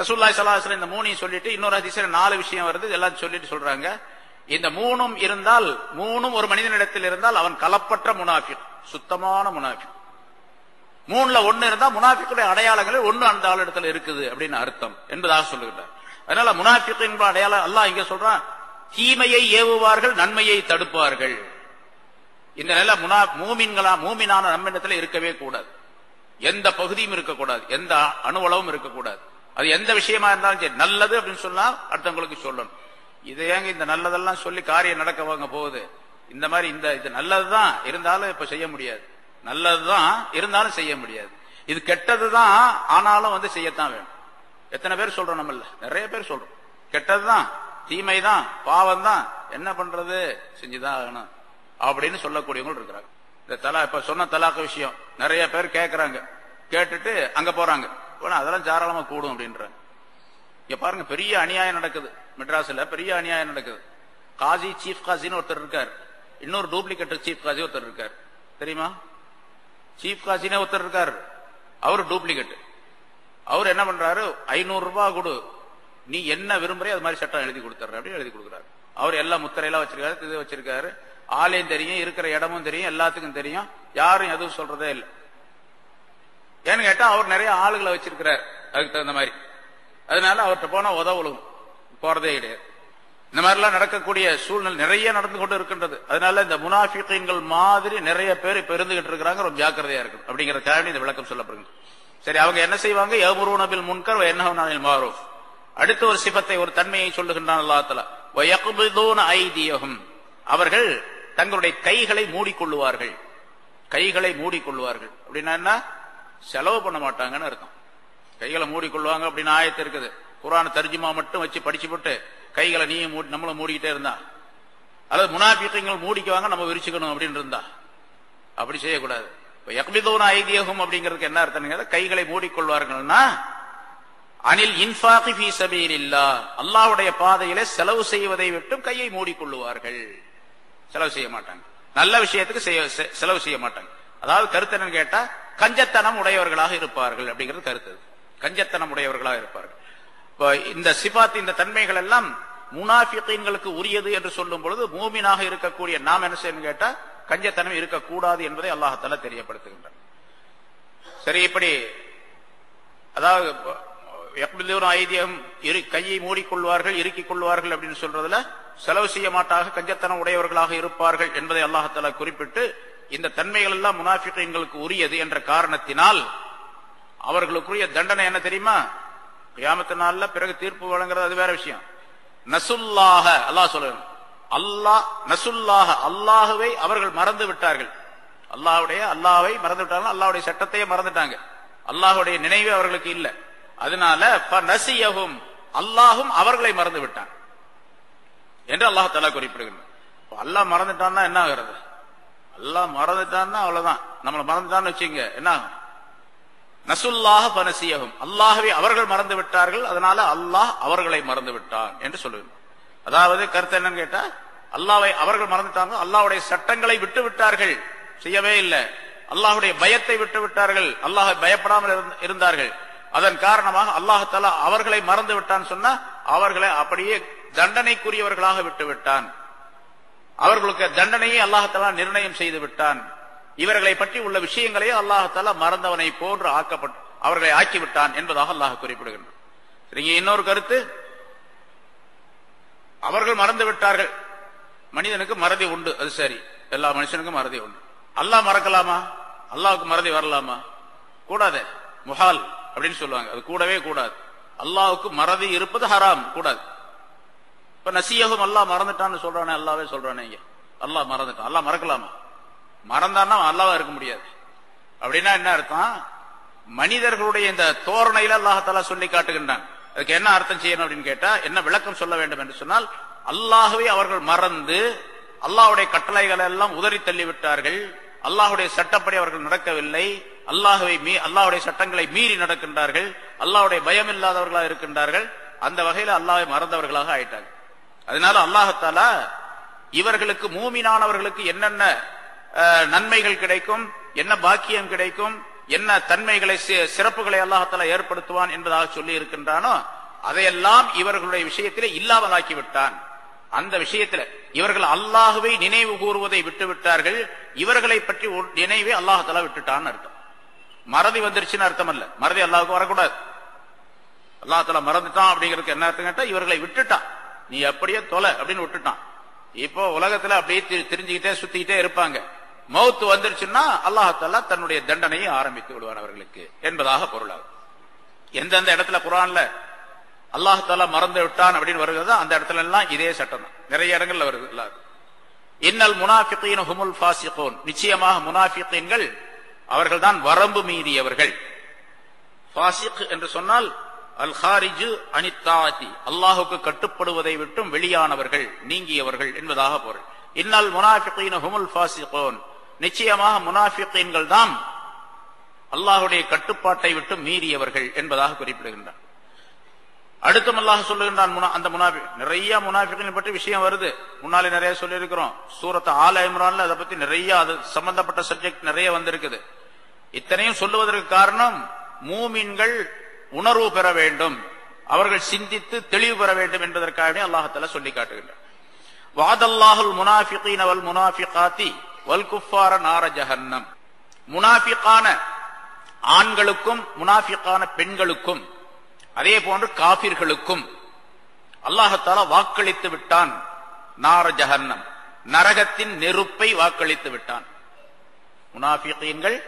ரசூல்லாய் சலாஹ் இந்த மூணையும் சொல்லிட்டு இன்னொரு அதிசயம் நாலு விஷயம் வருது எல்லாம் சொல்லிட்டு சொல்றாங்க. இந்த மூணும் இருந்தால் மூணும் ஒரு மனிதனிடத்தில் இருந்தால் அவன் கலப்பற்ற முனாஃபிக் சுத்தமான முனாஃபிக். மூணுல ஒன்னு இருந்தா முனாஃபிக்குடைய அடையாளங்களே ஒன்னு அந்த ஆளிடத்துல இருக்குது அப்படின்னு அர்த்தம் என்பதாக சொல்லுகின்றார். அதனால முனாஃபிக் என்ப அடையாளம் அல்ல இங்க சொல்றான் தீமையை ஏவுவார்கள் நன்மையை தடுப்பார்கள். இந்த நிலை முனா மூமின்களா மூமினான நம்மிடத்துல இருக்கவே கூடாது. எந்த பகுதியும் இருக்கக்கூடாது. எந்த அணுவளவும் இருக்கக்கூடாது. அது எந்த விஷயமா இருந்தாலும் சரி நல்லது அப்படின்னு சொன்னா அடுத்தவங்களுக்கு சொல்லணும். இது ஏங்க இந்த நல்லதெல்லாம் சொல்லி காரியம் நடக்க வாங்க போகுது? இந்த மாதிரி இந்த இது நல்லதுதான் இருந்தாலும் இப்ப செய்ய முடியாது. நல்லதுதான் இருந்தாலும் செய்ய முடியாது. இது கெட்டதுதான் ஆனாலும் வந்து செய்யத்தான் வேணும். எத்தனை பேர் சொல்றோம் நம்மள? நிறைய பேர் சொல்றோம். கெட்டதுதான் தீமைதான் பாவம் தான் என்ன பண்றது? செஞ்சுதான் ஆகணும். அப்படின்னு சொல்லக்கூடியவங்களும் இருக்கிறாங்க. இந்த தலா இப்ப சொன்ன தலாக்கு விஷயம் நிறைய பேர் கேட்கறாங்க கேட்டுட்டு அங்க போறாங்க. வேணா அதெல்லாம் தாராளமா கூடும் அப்படின்றாங்க இங்க பாருங்க பெரிய அநியாயம் நடக்குது. மெட்ராஸ்ல பெரிய அநியாயம் நடக்குது. காசி சீஃப் காசின்னு ஒருத்தர் இருக்கார். இன்னொரு டூப்ளிகேட் சீஃப் காசி ஒருத்தர் இருக்கார். தெரியுமா? சீஃப் காசினே ஒருத்தர் இருக்கார். அவரு டூப்ளிகேட் அவர் என்ன பண்றாரு? ஐநூறு ரூபாய் கொடு. நீ என்ன விரும்புறே அது மாதிரி சட்டம் எழுதி கொடுத்துற அப்படின்னு எழுதி கொடுக்குறாரு. அவர் எல்லா முத்திரையெல்லாம் வச்சிருக்காரு இது வச்சிருக்காரு. ஆலயம் தெரியும் இருக்கிற இடமும் தெரியும் எல்லாத்துக்கும் தெரியும். யாரும் எதுவும் சொல்றதே இல்லை. ஏன்னு கேட்டா அவர் நிறைய ஆளுகளை வச்சிருக்கிறார். அதுக்கு தகுந்த மாதிரி. அதனால அவர்கிட்ட போனா உதவலும் போறதே கிடையாது. இந்த மாதிரிலாம் நடக்கக்கூடிய சூழ்நிலை நிறைய நடந்து கொண்டு இருக்கின்றது. அதனால இந்த முனாஃபிகீன்கள் மாதிரி நிறைய பேர் இப்ப இருந்துகிட்டு இருக்கிறாங்க. ரொம்ப ஜாக்கிரதையா அப்படிங்கிற அப்படிங்கறதுக்காக இந்த விளக்கம் சொல்லப்படுங்க சரி அவங்க என்ன செய்வாங்க? ஏமுருனபில் முன்கர் என்ன மாறும் அடுத்த ஒரு சிபத்தை ஒரு தன்மையை சொல்லுகின்றான் அல்லாத்தலா ஐதியகும் அவர்கள் தங்களுடைய கைகளை மூடிக்கொள்ளுவார்கள். கைகளை மூடிக்கொள்ளுவார்கள். அப்படின்னா என்ன? செலவு பண்ண மாட்டாங்கன்னு அர்த்தம். கைகளை மூடிக்கொள்வாங்க அப்படின்னு ஆயத்து இருக்குது. குரான தர்ஜுமா மட்டும் வச்சு படிச்சு போட்டு கைகளை நீ நம்மளும் மூடிக்கிட்டே இருந்தா. அல்லது முனாபிக்கங்கள் மூடிக்குவாங்க நம்ம விரிச்சுக்கணும் அப்படின்னு இருந்தா. அப்படி செய்யக்கூடாது. இப்ப யக்பிதோன ஐதியகம் அப்படிங்கிறதுக்கு என்ன அர்த்தம் கைகளை மூடிக்கொள்வார்கள்னா அனில் இன்ஃபாகி ஃபீ சபீலில்லா அல்லாவுடைய பாதையில செலவு செய்வதை விட்டும் கையை மூடிக்கொள்ளுவார்கள். செலவு செய்ய மாட்டாங்க. நல்ல விஷயத்துக்கு செலவு செய்ய மாட்டாங்க. அதாவது கருத்து என்னன்னு கேட்டா கஞ்சத்தனம் உடையவர்களாக இருப்பார்கள் அப்படிங்கிறது கருத்து. கஞ்சத்தனம் உடையவர்களாக இருப்பார்கள். இப்போ இந்த சிபாத் இந்த தன்மைகள் எல்லாம் முனாஃபிகளுக்கு உரியது என்று சொல்லும் பொழுது மூமினாக இருக்கக்கூடிய நாம் என்ன செய்யணும் கேட்டா கஞ்சத்தனம் இருக்கக்கூடாது என்பதை அல்லாஹால தெரியப்படுத்துகின்றார் சரி இப்படி அதாவது ஐதியம் இரு கையை மூடிக்கொள்வார்கள் இறுக்கிக் கொள்வார்கள் அப்படின்னு சொல்றதுல செலவு செய்ய மாட்டாக கஞ்சத்தனம் உடையவர்களாக இருப்பார்கள் என்பதை அல்லாஹால குறிப்பிட்டு இந்த தன்மைகள் எல்லாம் முனாஃபிகளுக்கு உரியது என்ற காரணத்தினால் அவர்களுக்குரிய தண்டனை என்ன தெரியுமா? கியாமத்து நாள்ல பிறகு தீர்ப்பு வழங்குறது அது வேற விஷயம். நசுல்லாக அல்லாஹ் சொல்லணும் அல்லாஹ் நசுல்லாக அல்லாஹுவை அவர்கள் மறந்து விட்டார்கள். அல்லாஹுடைய அல்லாவை மறந்து விட்டார்கள். அல்லாஹுடைய சட்டத்தையே மறந்துட்டாங்க. அல்லாஹுடைய நினைவு அவர்களுக்கு இல்லை. அதனால நசியகும் அல்லாஹும் அவர்களை மறந்து விட்டான். என்று அல்லாஹ் குறிப்பிடுகிறார் அல்லாஹ் மறந்துட்டான்னா என்ன ஆகிறது? எல்லாம் மறந்துட்டான்னா அவ்வளவுதான். நம்மளை மறந்துட்டான்னு வச்சுங்க என்ன ஆகும்? நசுல்லாக பனசியகும் அல்லாஹவே அவர்கள் மறந்து விட்டார்கள். அதனால அல்லாஹ் அவர்களை மறந்து விட்டான் என்று சொல்லுவேன் அதாவது கருத்து என்னன்னு கேட்டா அல்லாவை அவர்கள் மறந்துட்டாங்க. அல்லாவுடைய சட்டங்களை விட்டு விட்டார்கள். செய்யவே இல்லை. அல்லாஹுடைய பயத்தை விட்டு விட்டார்கள். அல்லாஹை பயப்படாமல் இருந்தார்கள். அதன் காரணமாக அல்லாஹால அவர்களை மறந்து விட்டான் சொன்னா அவர்களை அப்படியே தண்டனைக்குரியவர்களாக விட்டு விட்டான். அவர்களுக்கு தண்டனையை அல்லாஹாலா நிர்ணயம் செய்து விட்டான். இவர்களை பற்றி உள்ள விஷயங்களையே அல்லாஹால மறந்தவனை போன்று ஆக்கப்பட்டு அவர்களை ஆக்கிவிட்டான் என்பதாக அல்லாஹ் குறிப்பிடுகின்றான். சரிங்க இன்னொரு கருத்து. அவர்கள் மறந்து விட்டார்கள். மனிதனுக்கு மறதி உண்டு. அது சரி. எல்லா மனுஷனுக்கும் மறதி உண்டு. அல்லாஹ் மறக்கலாமா? அல்லாவுக்கு மறதி வரலாமா? கூடாது. முஹால் அப்படின்னு சொல்லுவாங்க. அது கூடவே கூடாது. அல்லாவுக்கு மறதி இருப்பது ஹராம். கூடாது. இப்ப நசியகம் அல்லாஹ் மறந்துட்டான்னு சொல்றானே அல்லாவே சொல்றானே இங்க. அல்லாஹ் மறந்துட்டான். அல்லா மறக்கலாமா? மறந்தான்னா அல்லாவா இருக்க முடியாது. அப்படின்னா என்ன அர்த்தம்? மனிதர்களுடைய இந்த தோரணையில அல்லாஹாலா சொல்லி காட்டுகின்றான். அதுக்கு என்ன அர்த்தம் செய்யணும் அப்படின்னு கேட்டா என்ன விளக்கம் சொல்ல வேண்டும் என்று சொன்னால் அல்லாகவே அவர்கள் மறந்து அல்லாஹுடைய கட்டளைகளை எல்லாம் உதறி தள்ளிவிட்டார்கள். அல்லாஹுடைய சட்டப்படி அவர்கள் நடக்கவில்லை. அல்லாஹுவை மீ அல்லாஹுடைய சட்டங்களை மீறி நடக்கின்றார்கள். அல்லாஹுடைய பயம் இல்லாதவர்களாக இருக்கின்றார்கள். அந்த வகையில் அல்லாஹை மறந்தவர்களாக ஆயிட்டார்கள். அதனால அல்லாஹத்தாலா இவர்களுக்கு மூமினானவர்களுக்கு என்னென்ன நன்மைகள் கிடைக்கும் என்ன பாக்கியம் கிடைக்கும் என்ன தன்மைகளை சிறப்புகளை அல்லாஹத்தால ஏற்படுத்துவான் என்பதாக சொல்லி இருக்கின்றானோ அதையெல்லாம் இவர்களுடைய விஷயத்திலே இல்லாமலாக்கி விட்டான். அந்த விஷயத்துல இவர்கள் அல்லாஹுவை நினைவு கூறுவதை விட்டு விட்டார்கள். இவர்களை பற்றி நினைவை அல்லாஹால விட்டுட்டான்னு அர்த்தம். மறதி வந்துருச்சுன்னு அர்த்தம் அல்ல. மறதி அல்லாவுக்கு வரக்கூடாது. அல்லாஹத்தால மறந்துட்டான் அப்படிங்கிறதுக்கு என்ன அர்த்தம் கேட்டா இவர்களை விட்டுட்டான். நீ அப்படியே தொலை அப்படின்னு விட்டுட்டான். இப்போ உலகத்துல அப்படியே தெரிஞ்சுக்கிட்டே திரிஞ்சுக்கிட்டே சுத்திக்கிட்டே இருப்பாங்க. மௌத்து வந்துருச்சுன்னா அல்லாஹால தன்னுடைய தண்டனையை ஆரம்பித்து விடுவான் அவர்களுக்கு என்பதாக பொருளாகும் எந்தெந்த இடத்துல குரான்ல அல்லாஹால மறந்து விட்டான் அப்படின்னு வருகிறதோ அந்த இடத்துல எல்லாம் இதே சட்டம் தான். நிறைய இடங்கள்ல வருது இன்னல் முனாஃபிகீன் ஹுமுல் பாசிகோன் நிச்சயமாக முனாஃபிகீன்கள் அவர்கள் தான் வரம்பு மீறியவர்கள். ஃபாசிக் என்று சொன்னால் அல்ஹாரிஜு அனித்தாதி அல்லாஹுக்கு கட்டுப்படுவதை விட்டும் வெளியானவர்கள் நீங்கியவர்கள் என்பதாக பொருள். இன்னல் முனாஃபிகின் ஹுமுல் ஃபாசிகூன். நிச்சயமாக முனாஃபிகீன்கள் தான் அல்லாஹுடைய கட்டுப்பாட்டை விட்டு மீறியவர்கள் என்பதாக குறிப்பிடுகின்றார். அடுத்தும் அல்லாஹ் சொல்லுகின்றான் முனா- அந்த முனாஃபி நிறைய முனாஃபிகளை பற்றி விஷயம் வருது. முன்னாலே நிறைய சொல்லியிருக்கிறோம். சூரத் ஆல இம்ரான்ல அதை பத்தி நிறைய அது சம்பந்தப்பட்ட சப்ஜெக்ட் நிறைய வந்திருக்குது. இத்தனையும் சொல்லுவதற்கு காரணம் மூமின்கள் உணர்வு பெற வேண்டும். அவர்கள் சிந்தித்து தெளிவு பெற வேண்டும் என்பதற்காகவே அல்லாஹத்தால சொல்லி காட்டுகின்றார் வாதல்லாஹுல் முனாஃபிகீன வல் முனாஃபிகாத்தி வல் குஃபார நார ஜஹன்னம். முனாஃபிக்கான ஆண்களுக்கும் முனாஃபிக்கான பெண்களுக்கும் அதே போன்று காபிர்களுக்கும் அல்லாஹத்தாலா வாக்களித்து விட்டான் நார ஜஹன்னம். நரகத்தின் நெருப்பை வாக்களித்து விட்டான். முனாஃபிகீன்கள்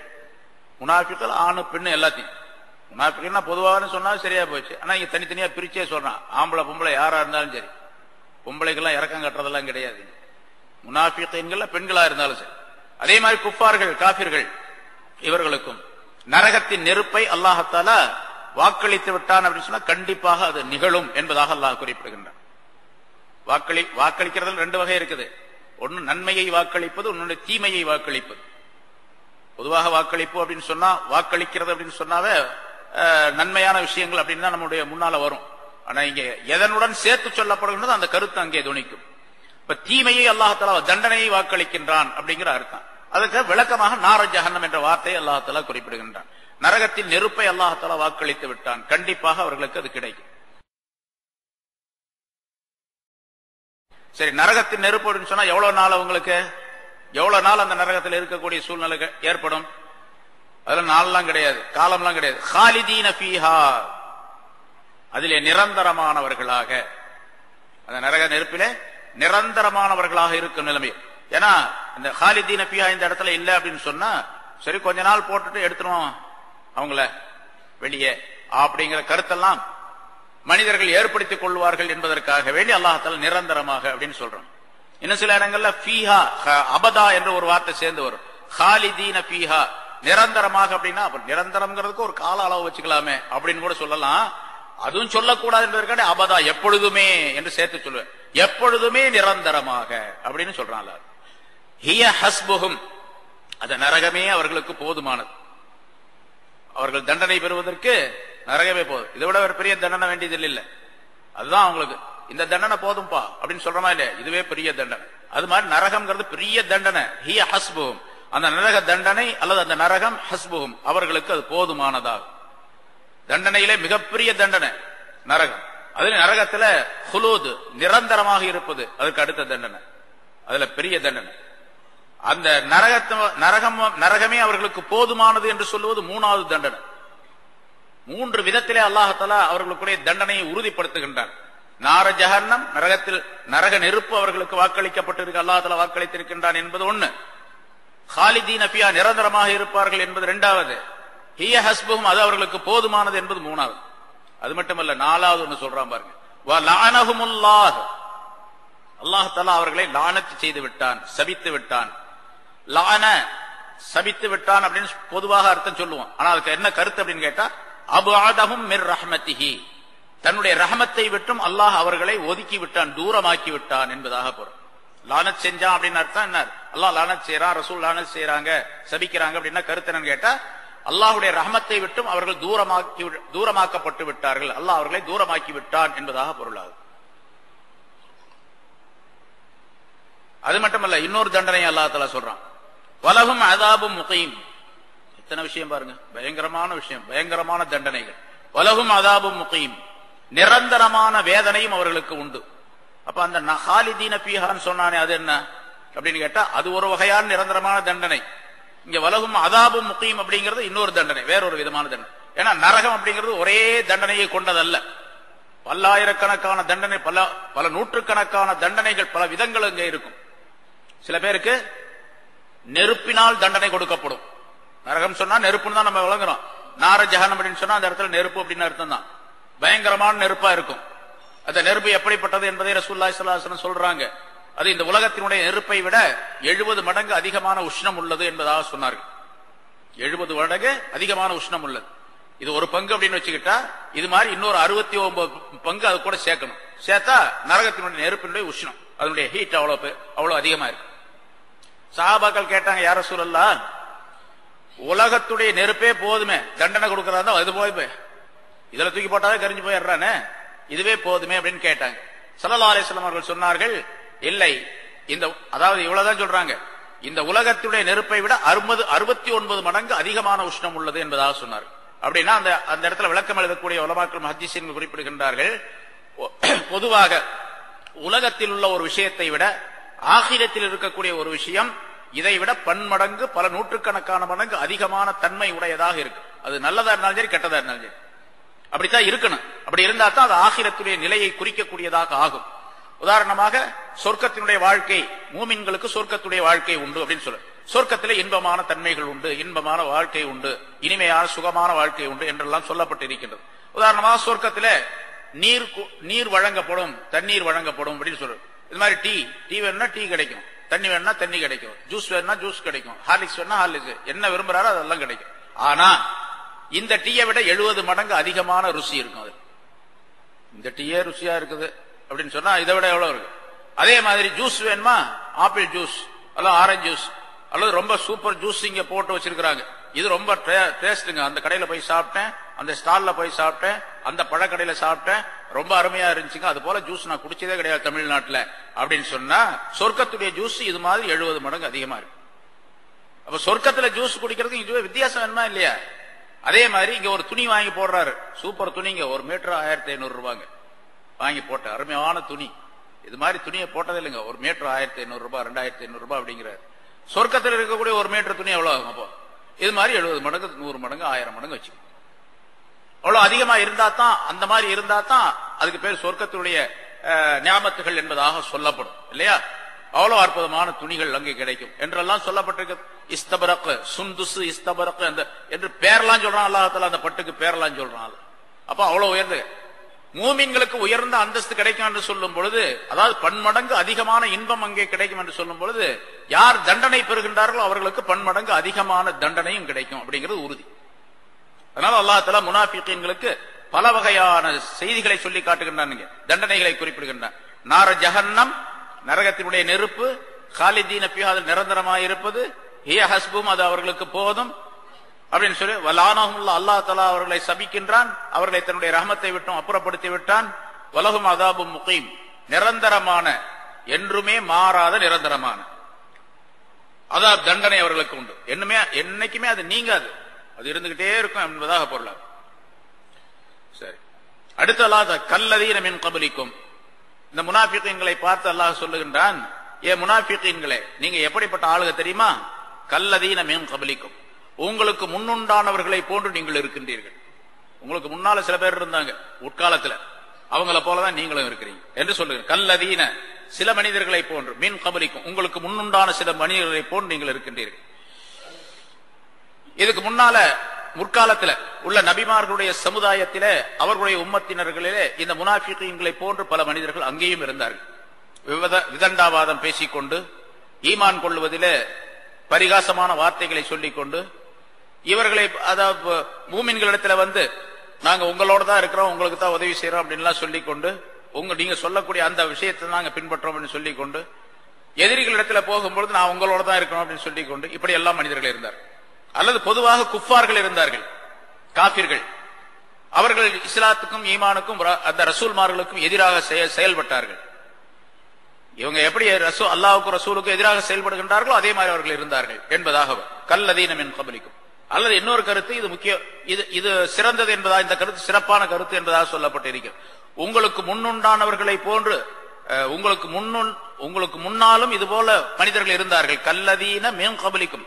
முனாஃபிக்கள் ஆணு பெண்ணு எல்லாத்தையும். முனாஃபிகன்னா பொதுவாகனு சொன்னா சரியா போச்சு. ஆனா இங்க தனித்தனியா பிரிச்சே சொல்றான். ஆம்பளை பொம்பளை யாரா இருந்தாலும் சரி. பொம்பளைக்கெல்லாம் இறக்கம் கட்டுறதெல்லாம் கிடையாது. முனாஃபிகீன்கள் பெண்களா இருந்தாலும் சரி. அதே மாதிரி குப்பார்கள் காபிர்கள் இவர்களுக்கும். நரகத்தின் நெருப்பை அல்லாஹத்தால வாக்களித்து விட்டான் அப்படின்னு சொன்னா கண்டிப்பாக அது நிகழும் என்பதாக அல்லாஹ் குறிப்பிடுகின்றான். வாக்களி வாக்களிக்கிறதுல ரெண்டு வகை இருக்குது. ஒன்னு நன்மையை வாக்களிப்பது ஒன்னு தீமையை வாக்களிப்பது. பொதுவாக வாக்களிப்பு அப்படின்னு சொன்னா வாக்களிக்கிறது அப்படின்னு சொன்னாவே நன்மையான விஷயங்கள் அப்படின்னு தான் நம்முடைய முன்னால வரும். ஆனா இங்க எதனுடன் சேர்த்து சொல்லப்படுகின்றது அந்த கருத்து அங்கே துணிக்கும். இப்ப தீமையை அல்லாஹால தண்டனையை வாக்களிக்கின்றான் அப்படிங்கிற அர்த்தம். அதுக்கு விளக்கமாக நார ஜஹன்னம் என்ற வார்த்தையை அல்லாஹால குறிப்பிடுகின்றான். நரகத்தின் நெருப்பை அல்லாஹால வாக்களித்து விட்டான். கண்டிப்பாக அவர்களுக்கு அது கிடைக்கும். சரி நரகத்தின் நெருப்பு அப்படின்னு சொன்னா எவ்வளவு நாள் அவங்களுக்கு? எவ்வளவு நாள் அந்த நரகத்தில் இருக்கக்கூடிய சூழ்நிலை ஏற்படும்? அதெல்லாம் நாள்லாம் கிடையாது காலம்லாம் கிடையாது. ஹாலிதீன ஃபீஹா. அதிலே நிரந்தரமானவர்களாக அந்த நரக நெருப்பிலே நிரந்தரமானவர்களாக இருக்கும் நிலைமை. ஏன்னா இந்த ஹாலிதீன ஃபீஹா இந்த இடத்துல இல்லை அப்படின்னு சொன்னா சரி கொஞ்ச நாள் போட்டுட்டு எடுத்துருவோம் அவங்கள வெளியே. அப்படிங்கிற கருத்தெல்லாம் மனிதர்கள் ஏற்படுத்திக் கொள்வார்கள் என்பதற்காக வேண்டி அல்லாஹால நிரந்தரமாக அப்படின்னு சொல்றோம் இன்னும் சில இடங்கள்ல ஃபீஹா ஹ- அபதா என்ற ஒரு வார்த்தை சேர்ந்து வரும். ஹாலிதீன ஃபீஹா. நிரந்தரமாக அப்படின்னா அப்ப நிரந்தரம்ங்கிறதுக்கு ஒரு கால அளவு வச்சுக்கலாமே அப்படின்னு கூட சொல்லலாம். அதுவும் சொல்லக்கூடாது என்பதற்கான அபதா எப்பொழுதுமே என்று சேர்த்து சொல்லுவேன். எப்பொழுதுமே நிரந்தரமாக அப்படின்னு சொல்றான் ஹிய ஹஸ்புகும் அந்த நரகமே அவர்களுக்கு போதுமானது. அவர்கள் தண்டனை பெறுவதற்கு நரகமே போதும். இதை விட ஒரு பெரிய தண்டனை வேண்டியது இல்ல. அதுதான் அவங்களுக்கு. இந்த தண்டனை போதும்பா அப்படின்னு சொல்றமா இல்லையா? இதுவே பெரிய தண்டனை. அது மாதிரி நரகம்ங்கிறது பெரிய தண்டனை. ஹிய ஹஸ்புகும் அந்த நரக தண்டனை அல்லது அந்த நரகம் ஹஸ்புகும் அவர்களுக்கு அது போதுமானதாகும். தண்டனையிலே மிகப்பெரிய தண்டனை நரகம். அதுல நரகத்துல ஹுலூது நிரந்தரமாக இருப்பது அதுக்கு அடுத்த தண்டனை. அதுல பெரிய தண்டனை. அந்த நரகத்து நரகம் நரகமே அவர்களுக்கு போதுமானது என்று சொல்லுவது மூணாவது தண்டனை. மூன்று விதத்திலே அல்லாஹாலா அவர்களுக்குடைய தண்டனையை உறுதிப்படுத்துகின்றார் நார ஜஹன்னம் நரகத்தில் நரக நெருப்பு அவர்களுக்கு வாக்களிக்கப்பட்டிருக்கு. அல்லாஹால வாக்களித்திருக்கின்றான் என்பது ஒண்ணு. ஹாலிதீன் அபியா நிரந்தரமாக இருப்பார்கள் என்பது இரண்டாவது ஹிய ஹஸ்பும் அது அவர்களுக்கு போதுமானது என்பது மூணாவது. அது மட்டுமல்ல நாலாவது ஒண்ணு சொல்றான் பாருங்க. அல்லாஹலா அல்லாஹ் அவர்களை லானத்து செய்து விட்டான் சபித்து விட்டான். லான சபித்து விட்டான் அப்படின்னு பொதுவாக அர்த்தம் சொல்லுவோம். ஆனா அதுக்கு என்ன கருத்து அப்படின்னு கேட்டா அபுஆதஹும் மிர் ரஹமத்திஹி. தன்னுடைய ரஹமத்தை விட்டும் அல்லாஹ் அவர்களை ஒதுக்கி விட்டான் தூரமாக்கி விட்டான் என்பதாக பொருள். லானத் செஞ்சான் அப்படின்னு அர்த்தம் என்ன? அல்லாஹ் லானத் செய்யறான் ரசூல் லானத் செய்யறாங்க சபிக்கிறாங்க அப்படின்னா கருத்து கேட்டா அல்லாஹுடைய ரஹமத்தை விட்டும் அவர்கள் தூரமாக்கி தூரமாக்கப்பட்டு விட்டார்கள். அல்லாஹ் அவர்களை தூரமாக்கி விட்டான் என்பதாக பொருளாகும் அது. மட்டுமல்ல இன்னொரு தண்டனை அல்லாஹ் சொல்றான். வலகும் அதாபும் முகையும் எத்தனை விஷயம் பாருங்க. பயங்கரமான விஷயம் பயங்கரமான தண்டனைகள். வலகும் அதாபும் முகையும் நிரந்தரமான வேதனையும் அவர்களுக்கு உண்டு. அப்ப அந்த நஹாலிதீன பீஹான்னு சொன்னானே அது என்ன? அப்படின்னு கேட்டா அது ஒரு வகையான நிரந்தரமான தண்டனை. இங்க வலகும் அதாபும் முக்கியம் அப்படிங்கிறது இன்னொரு தண்டனை வேறொரு விதமான தண்டனை. ஏன்னா நரகம் அப்படிங்கிறது ஒரே தண்டனையை கொண்டதல்ல. பல்லாயிரக்கணக்கான தண்டனை பல பல நூற்றுக்கணக்கான தண்டனைகள் பல விதங்கள் இங்க இருக்கும். சில பேருக்கு நெருப்பினால் தண்டனை கொடுக்கப்படும். நரகம் சொன்னா நெருப்புன்னு தான் நம்ம விளங்குறோம். நார அப்படின்னு சொன்னா அந்த இடத்துல நெருப்பு அப்படின்னு அர்த்தம் தான் பயங்கரமான நெருப்பா இருக்கும். அந்த நெருப்பு எப்படிப்பட்டது என்பதை ரசூல்லாய் சல்லாஹன் சொல்றாங்க. அது இந்த உலகத்தினுடைய நெருப்பை விட எழுபது மடங்கு அதிகமான உஷ்ணம் உள்ளது என்பதாக சொன்னார்கள். எழுபது மடங்கு அதிகமான உஷ்ணம் உள்ளது. இது ஒரு பங்கு அப்படின்னு வச்சுக்கிட்டா இது மாதிரி இன்னொரு அறுபத்தி ஒன்பது பங்கு அது கூட சேர்க்கணும். சேர்த்தா நரகத்தினுடைய நெருப்பினுடைய உஷ்ணம் அதனுடைய ஹீட் அவ்வளவு அவ்வளவு அதிகமா இருக்கு. சாபாக்கள் கேட்டாங்க யார சூழல்லா உலகத்துடைய நெருப்பே போதுமே தண்டனை கொடுக்கறதா அது போய் போய் இதுல தூக்கி போட்டாவே கரிஞ்சு போயிடுறானே. இதுவே போதுமே அப்படின்னு கேட்டாங்க. சல்லா அலிஸ்லாம் அவர்கள் சொன்னார்கள் இல்லை இந்த அதாவது இவ்வளவுதான் சொல்றாங்க. இந்த உலகத்துடைய நெருப்பை விட அறுபது அறுபத்தி ஒன்பது மடங்கு அதிகமான உஷ்ணம் உள்ளது என்பதாக சொன்னார். அப்படின்னா அந்த அந்த இடத்துல விளக்கம் எழுதக்கூடிய உலமாக்கள் மஹதீசின் குறிப்பிடுகின்றார்கள் பொதுவாக உலகத்தில் உள்ள ஒரு விஷயத்தை விட ஆகிரத்தில் இருக்கக்கூடிய ஒரு விஷயம் இதை விட பன்மடங்கு பல நூற்றுக்கணக்கான மடங்கு அதிகமான தன்மை உடையதாக இருக்கு. அது நல்லதா இருந்தாலும் சரி கெட்டதா இருந்தாலும் சரி. அப்படித்தான் இருக்கணும். அப்படி இருந்தா தான் அது ஆகிரத்துடைய நிலையை குறிக்கக்கூடியதாக ஆகும். உதாரணமாக சொர்க்கத்தினுடைய வாழ்க்கை மூமின்களுக்கு சொர்க்கத்துடைய வாழ்க்கை உண்டு அப்படின்னு சொல்ல. சொர்க்கத்திலே இன்பமான தன்மைகள் உண்டு இன்பமான வாழ்க்கை உண்டு இனிமையான சுகமான வாழ்க்கை உண்டு என்றெல்லாம் சொல்லப்பட்டிருக்கின்றது. உதாரணமாக சொர்க்கத்தில நீர் கு- நீர் வழங்கப்படும் தண்ணீர் வழங்கப்படும் அப்படின்னு சொல்றது இது மாதிரி டீ டீ வேணும்னா டீ கிடைக்கும். தண்ணி வேணும்னா தண்ணி கிடைக்கும். ஜூஸ் வேணும்னா ஜூஸ் கிடைக்கும். ஹார்லிக்ஸ் வேணும்னா ஹார்லிக்ஸ். என்ன விரும்புறாரோ அதெல்லாம் கிடைக்கும். ஆனா இந்த டீயை விட எழுபது மடங்கு அதிகமான ருசி இருக்கும் அது. இந்த டீயே ருசியா இருக்குது அப்படின்னு சொன்னா இதை விட எவ்வளவு இருக்கு? அதே மாதிரி ஜூஸ் வேணுமா? ஆப்பிள் ஜூஸ் அல்லது ஆரஞ்சு ஜூஸ் அல்லது ரொம்ப சூப்பர் ஜூஸ் இங்க போட்டு வச்சிருக்காங்க இது ரொம்ப டேஸ்ட்டுங்க. அந்த கடையில போய் சாப்பிட்டேன் அந்த ஸ்டால்ல போய் சாப்பிட்டேன் அந்த பழக்கடையில சாப்பிட்டேன். ரொம்ப அருமையா இருந்துச்சுங்க. அது போல ஜூஸ் நான் குடிச்சதே கிடையாது தமிழ்நாட்டில் அப்படின்னு சொன்னா சொர்க்கத்துடைய ஜூஸ் இது மாதிரி எழுபது மடங்கு அதிகமா இருக்கு. அப்ப சொர்க்கத்துல ஜூஸ் குடிக்கிறதுக்கு இதுவே வித்தியாசம் வேணுமா இல்லையா? அதே மாதிரி இங்க ஒரு துணி வாங்கி போடுறாரு. சூப்பர் துணிங்க ஒரு மீட்டர் ஆயிரத்தி ஐநூறு ரூபாங்க. வாங்கி போட்ட அருமையான துணி. இது மாதிரி துணியை போட்டது இல்லைங்க. ஒரு மீட்டர் ஆயிரத்தி ஐநூறு ரூபாய் ரெண்டாயிரத்தி ஐநூறு ரூபாய் அப்படிங்கிறாரு. சொர்க்கத்தில் இருக்கக்கூடிய ஒரு மீட்டர் துணி எவ்வளவு ஆகும் அப்போ? இது மாதிரி எழுபது மடங்கு நூறு மடங்கு ஆயிரம் மடங்கு வச்சு அவ்வளவு அதிகமா இருந்தா தான் அந்த மாதிரி இருந்தா தான் அதுக்கு பேர் சொர்க்கத்தினுடைய அஹ், ஞாபகத்துகள் என்பதாக சொல்லப்படும். இல்லையா? அவ்வளவு அற்புதமான துணிகள் அங்கே கிடைக்கும். என்றெல்லாம் சொல்லப்பட்டிருக்கு. இஸ்தபரக் சுந்துசு இஸ்தபரக் அந்த என்று பேரெல்லாம் சொல்றான். அல்லாஹால அந்த பட்டுக்கு பேரெல்லாம் சொல்றான் அப்ப அவ்வளவு உயர்ந்து. மூமின்களுக்கு உயர்ந்த அந்தஸ்து கிடைக்கும் என்று சொல்லும் பொழுது அதாவது பன்மடங்கு அதிகமான இன்பம் அங்கே கிடைக்கும் என்று சொல்லும் பொழுது யார் தண்டனை பெறுகின்றார்களோ அவர்களுக்கு பன்மடங்கு அதிகமான தண்டனையும் கிடைக்கும் அப்படிங்கிறது உறுதி. அதனால அல்லாஹ் தலா பல வகையான செய்திகளை சொல்லி காட்டுகின்றான் தண்டனைகளை குறிப்பிடுகின்றான். நார ஜஹன்னம் நரகத்தினுடைய நெருப்பு காலிதீன பியாதில் நிரந்தரமாயிருப்பது ஹிய ஹஸ்பும் அது அவர்களுக்கு போதும் அப்படின்னு சொல்லி வலானஹுல்லா அல்லாஹ் தலா அவர்களை சபிக்கின்றான் அவர்களை தன்னுடைய ரஹமத்தை விட்டும் அப்புறப்படுத்தி விட்டான். வலகும் அதாபும் முகீம். நிரந்தரமான என்றுமே மாறாத நிரந்தரமான. அதான் தண்டனை அவர்களுக்கு உண்டு. என்னமே என்னைக்குமே அது நீங்காது. அது இருந்துகிட்டே இருக்கும் என்பதாக பொருளாது சரி. அடுத்த அல்லாத கல்லதீன என் கபலிக்கும். இந்த முனாஃபிகீன்களை பார்த்து அல்லாஹ் சொல்லுகின்றான் ஏ முனாஃபிகீன்களே நீங்க எப்படிப்பட்ட ஆளுக தெரியுமா? கல்லதீன மேம் கபலிக்கும். உங்களுக்கு முன்னுண்டானவர்களை போன்று நீங்கள் இருக்கின்றீர்கள். உங்களுக்கு முன்னால சில பேர் இருந்தாங்க உட்காலத்துல. அவங்கள போலதான் நீங்களும் இருக்கிறீங்க. என்று சொல்லுங்க. கல்லதீன சில மனிதர்களை போன்று மீன் கபலிக்கும். உங்களுக்கு முன்னுண்டான சில மனிதர்களை போன்று நீங்கள் இருக்கின்றீர்கள். இதுக்கு முன்னால முற்காலத்துல உள்ள நபிமார்களுடைய சமுதாயத்தில அவர்களுடைய உம்மத்தினர்களிலே இந்த முனாஃபிகளை போன்று பல மனிதர்கள் அங்கேயும் இருந்தார்கள். விவத- விதண்டாவாதம் பேசிக்கொண்டு ஈமான் கொள்வதிலே பரிகாசமான வார்த்தைகளை சொல்லிக்கொண்டு இவர்களை அதாவது மூமின்களிடத்துல வந்து நாங்க உங்களோட தான் இருக்கிறோம் உங்களுக்கு தான் உதவி செய்யறோம் அப்படின்லாம் சொல்லிக்கொண்டு உங்க நீங்க சொல்லக்கூடிய அந்த விஷயத்தை நாங்க பின்பற்றோம் அப்படின்னு சொல்லிக்கொண்டு எதிரிகளிடத்துல போகும்பொழுது நான் உங்களோட தான் இருக்கணும் அப்படின்னு சொல்லிக்கொண்டு இப்படி எல்லாம் மனிதர்கள் இருந்தார். அல்லது பொதுவாக குஃபார்கள் இருந்தார்கள் காபிர்கள் அவர்கள் இஸ்லாத்துக்கும் ஈமானுக்கும் அந்த ரசூல்மார்களுக்கும் எதிராக செயல்பட்டார்கள். இவங்க எப்படி ரசூ அல்லாவுக்கும் ரசூலுக்கும் எதிராக செயல்படுகின்றார்களோ அதே மாதிரி அவர்கள் இருந்தார்கள் என்பதாக கல்லதீனம் கபலிக்கும். அல்லது இன்னொரு கருத்து இது முக்கிய இது இது சிறந்தது என்பதா இந்த கருத்து சிறப்பான கருத்து என்பதாக சொல்லப்பட்டிருக்கிறது. உங்களுக்கு முன்னுண்டானவர்களை போன்று உங்களுக்கு முன்னு உங்களுக்கு முன்னாலும் இது போல மனிதர்கள் இருந்தார்கள். கல்லதீன மேம் கபலிக்கும்.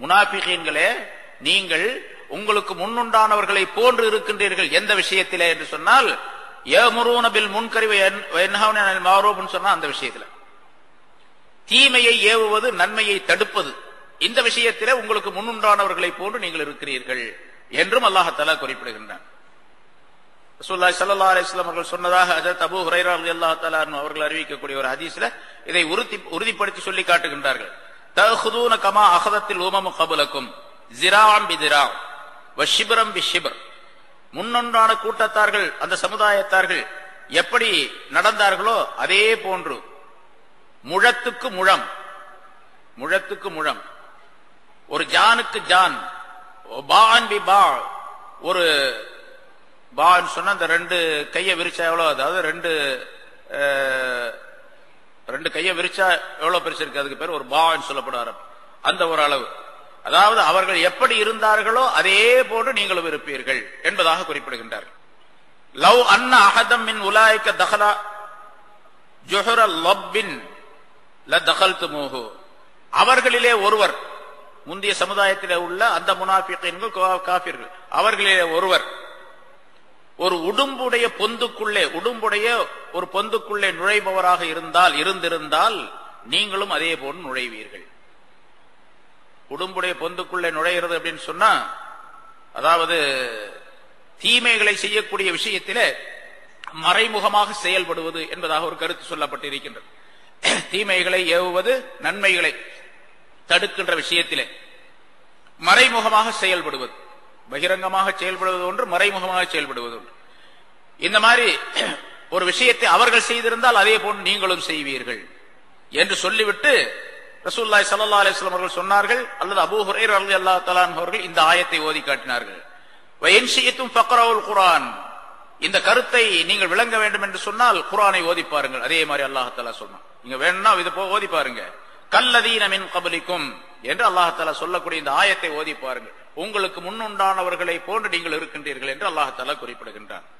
முனாபிகீன்களே நீங்கள் உங்களுக்கு முன்னுண்டானவர்களை போன்று இருக்கின்றீர்கள். எந்த விஷயத்திலே என்று சொன்னால் ஏமுருன பில் முன்கரிவை சொன்னா அந்த விஷயத்துல. தீமையை ஏவுவது நன்மையை தடுப்பது. இந்த விஷயத்திலே உங்களுக்கு முன்னுண்டானவர்களை போன்று நீங்கள் இருக்கிறீர்கள் என்றும் அல்லாஹால குறிப்பிடுகின்றான். ரசூலுல்லாஹி ஸல்லல்லாஹு அலைஹி அவர்கள் சொன்னதாக ஹஜரத் அபூ ஹுரைரா ரலியல்லாஹு தஆலா அவர்கள் அறிவிக்கக்கூடிய ஒரு ஹதீஸ்ல இதை உறுதி உறுதிப்படுத்தி சொல்லி காட்டுகின்றார்கள். தகுதூன கமா அகதத்தில் உமமு கபுலக்கும். ஜிராம் பிதிரா வஷிபரம் பிஷிபர் முன்னொன்றான கூட்டத்தார்கள் அந்த சமுதாயத்தார்கள் எப்படி நடந்தார்களோ அதே போன்று. முழத்துக்கு முழம் முழத்துக்கு முழம். ஒரு ஜானுக்கு ஜான் பான் பி பா ஒரு பான்னு சொன்ன அந்த ரெண்டு கையை விரிச்சா எவ்வளோ அதாவது ரெண்டு ரெண்டு கையை விரிச்சா எவ்வளவு பெருசு இருக்கு? அதுக்கு பேர் ஒரு பான்னு சொல்லப்படுவார் அந்த ஒரு அளவு. அதாவது அவர்கள் எப்படி இருந்தார்களோ அதே போன்று நீங்களும் இருப்பீர்கள் என்பதாக குறிப்பிடுகின்றார்கள் லவ் அன்ன அஹதம் மின் உலாய்க்க தஹலா ஜொஹர லப்பின் ல அவர்களிலே ஒருவர் முந்தைய சமுதாயத்திலே உள்ள அந்த முனாஃபிகீன்கள் காபிர்கள் அவர்களிலே ஒருவர் ஒரு உடும்புடைய பொந்துக்குள்ளே உடும்புடைய ஒரு பொந்துக்குள்ளே நுழைபவராக இருந்தால் இருந்திருந்தால் நீங்களும் அதே போன்று நுழைவீர்கள். உடும்புடைய பொந்துக்குள்ளே நுழைகிறது அப்படின்னு சொன்னா அதாவது தீமைகளை செய்யக்கூடிய விஷயத்திலே மறைமுகமாக செயல்படுவது என்பதாக ஒரு கருத்து சொல்லப்பட்டிருக்கின்றது. தீமைகளை ஏவுவது நன்மைகளை தடுக்கின்ற விஷயத்திலே மறைமுகமாக செயல்படுவது. பகிரங்கமாக செயல்படுவது ஒன்று மறைமுகமாக செயல்படுவது ஒன்று. இந்த மாதிரி ஒரு விஷயத்தை அவர்கள் செய்திருந்தால் அதே போன்று நீங்களும் செய்வீர்கள் என்று சொல்லிவிட்டு ரசூல்லாய் சல்லா அலிஸ்லாம் அவர்கள் சொன்னார்கள் அல்லது அபூ ஹுரைர் அலி அல்லா தலான் அவர்கள் இந்த ஆயத்தை ஓதி காட்டினார்கள். வயன்ஷியத்தும் பக்ரவுல் குரான் இந்த கருத்தை நீங்கள் விளங்க வேண்டும் என்று சொன்னால் குரானை ஓதி பாருங்கள். அதே மாதிரி அல்லாஹாலா சொன்னான். நீங்க வேணும்னா இதை போ- ஓதி பாருங்க. கல்லதீனமின் கபலிக்கும் என்று அல்லாஹால சொல்லக்கூடிய இந்த ஆயத்தை ஓதி பாருங்கள். உங்களுக்கு முன்னுண்டானவர்களை போன்று நீங்கள் இருக்கின்றீர்கள் என்று அல்லாஹால குறிப்பிடுகின்றார்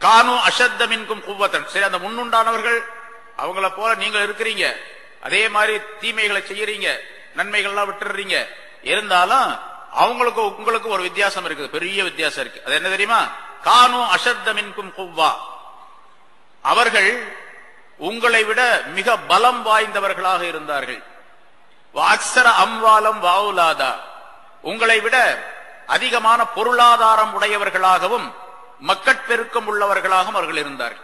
கானு அசத்தமின்கும் குவத்தன் சரி அந்த முன்னுண்டானவர்கள் அவங்கள போல நீங்கள் இருக்கிறீங்க. அதே மாதிரி தீமைகளை செய்யறீங்க. நன்மைகள்லாம் விட்டுறீங்க. இருந்தாலும் அவங்களுக்கு உங்களுக்கு ஒரு வித்தியாசம் இருக்குது. பெரிய வித்தியாசம் இருக்கு. அது என்ன தெரியுமா? கானு அசத்தமின்கும் குவ்வா. அவர்கள் உங்களை விட மிக பலம் வாய்ந்தவர்களாக இருந்தார்கள். வாக்சர அம்வாலம் வாவுலாதா. உங்களை விட அதிகமான பொருளாதாரம் உடையவர்களாகவும் மக்கட்பெருக்கம் உள்ளவர்களாகவும் அவர்கள் இருந்தார்கள்.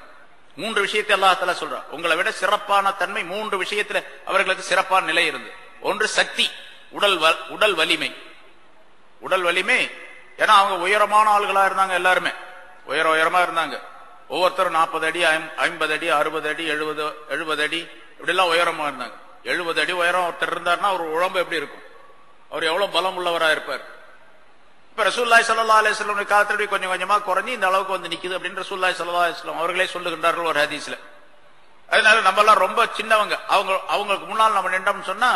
மூன்று விஷயத்தை அல்லாஹால சொல்றார் உங்களை விட சிறப்பான தன்மை மூன்று விஷயத்துல அவர்களுக்கு சிறப்பான நிலை இருந்தது. ஒன்று சக்தி உடல் வ- உடல் வலிமை. உடல் வலிமை ஏன்னா அவங்க உயரமான ஆள்களா இருந்தாங்க எல்லாருமே. உயர உயரமா இருந்தாங்க. ஒவ்வொருத்தரும் நாற்பது அடி ஐம்பது அடி அறுபது அடி எழுபது எழுபது அடி இப்படிலாம் உயரமா இருந்தாங்க. எழுபது அடி உயரம் ஒருத்தர் இருந்தாருன்னா அவர் உடம்பு எப்படி இருக்கும்? அவர் எவ்வளவு பலம் உள்ளவராக இருப்பார்? இப்ப ரசூல்லாய் சல்லா அலிஸ்லாம் காலத்துல கொஞ்சம் கொஞ்சமா குறைஞ்சி இந்த அளவுக்கு வந்து நிக்குது அப்படின்னு ரசூல்லாய் சல்லா அலிஸ்லாம் அவர்களே சொல்லுகின்றார்கள் ஒரு ஹதீஸ்ல. அதனால நம்ம எல்லாம் ரொம்ப சின்னவங்க. அவங்க அவங்களுக்கு முன்னால் நம்ம நின்றோம்னு சொன்னா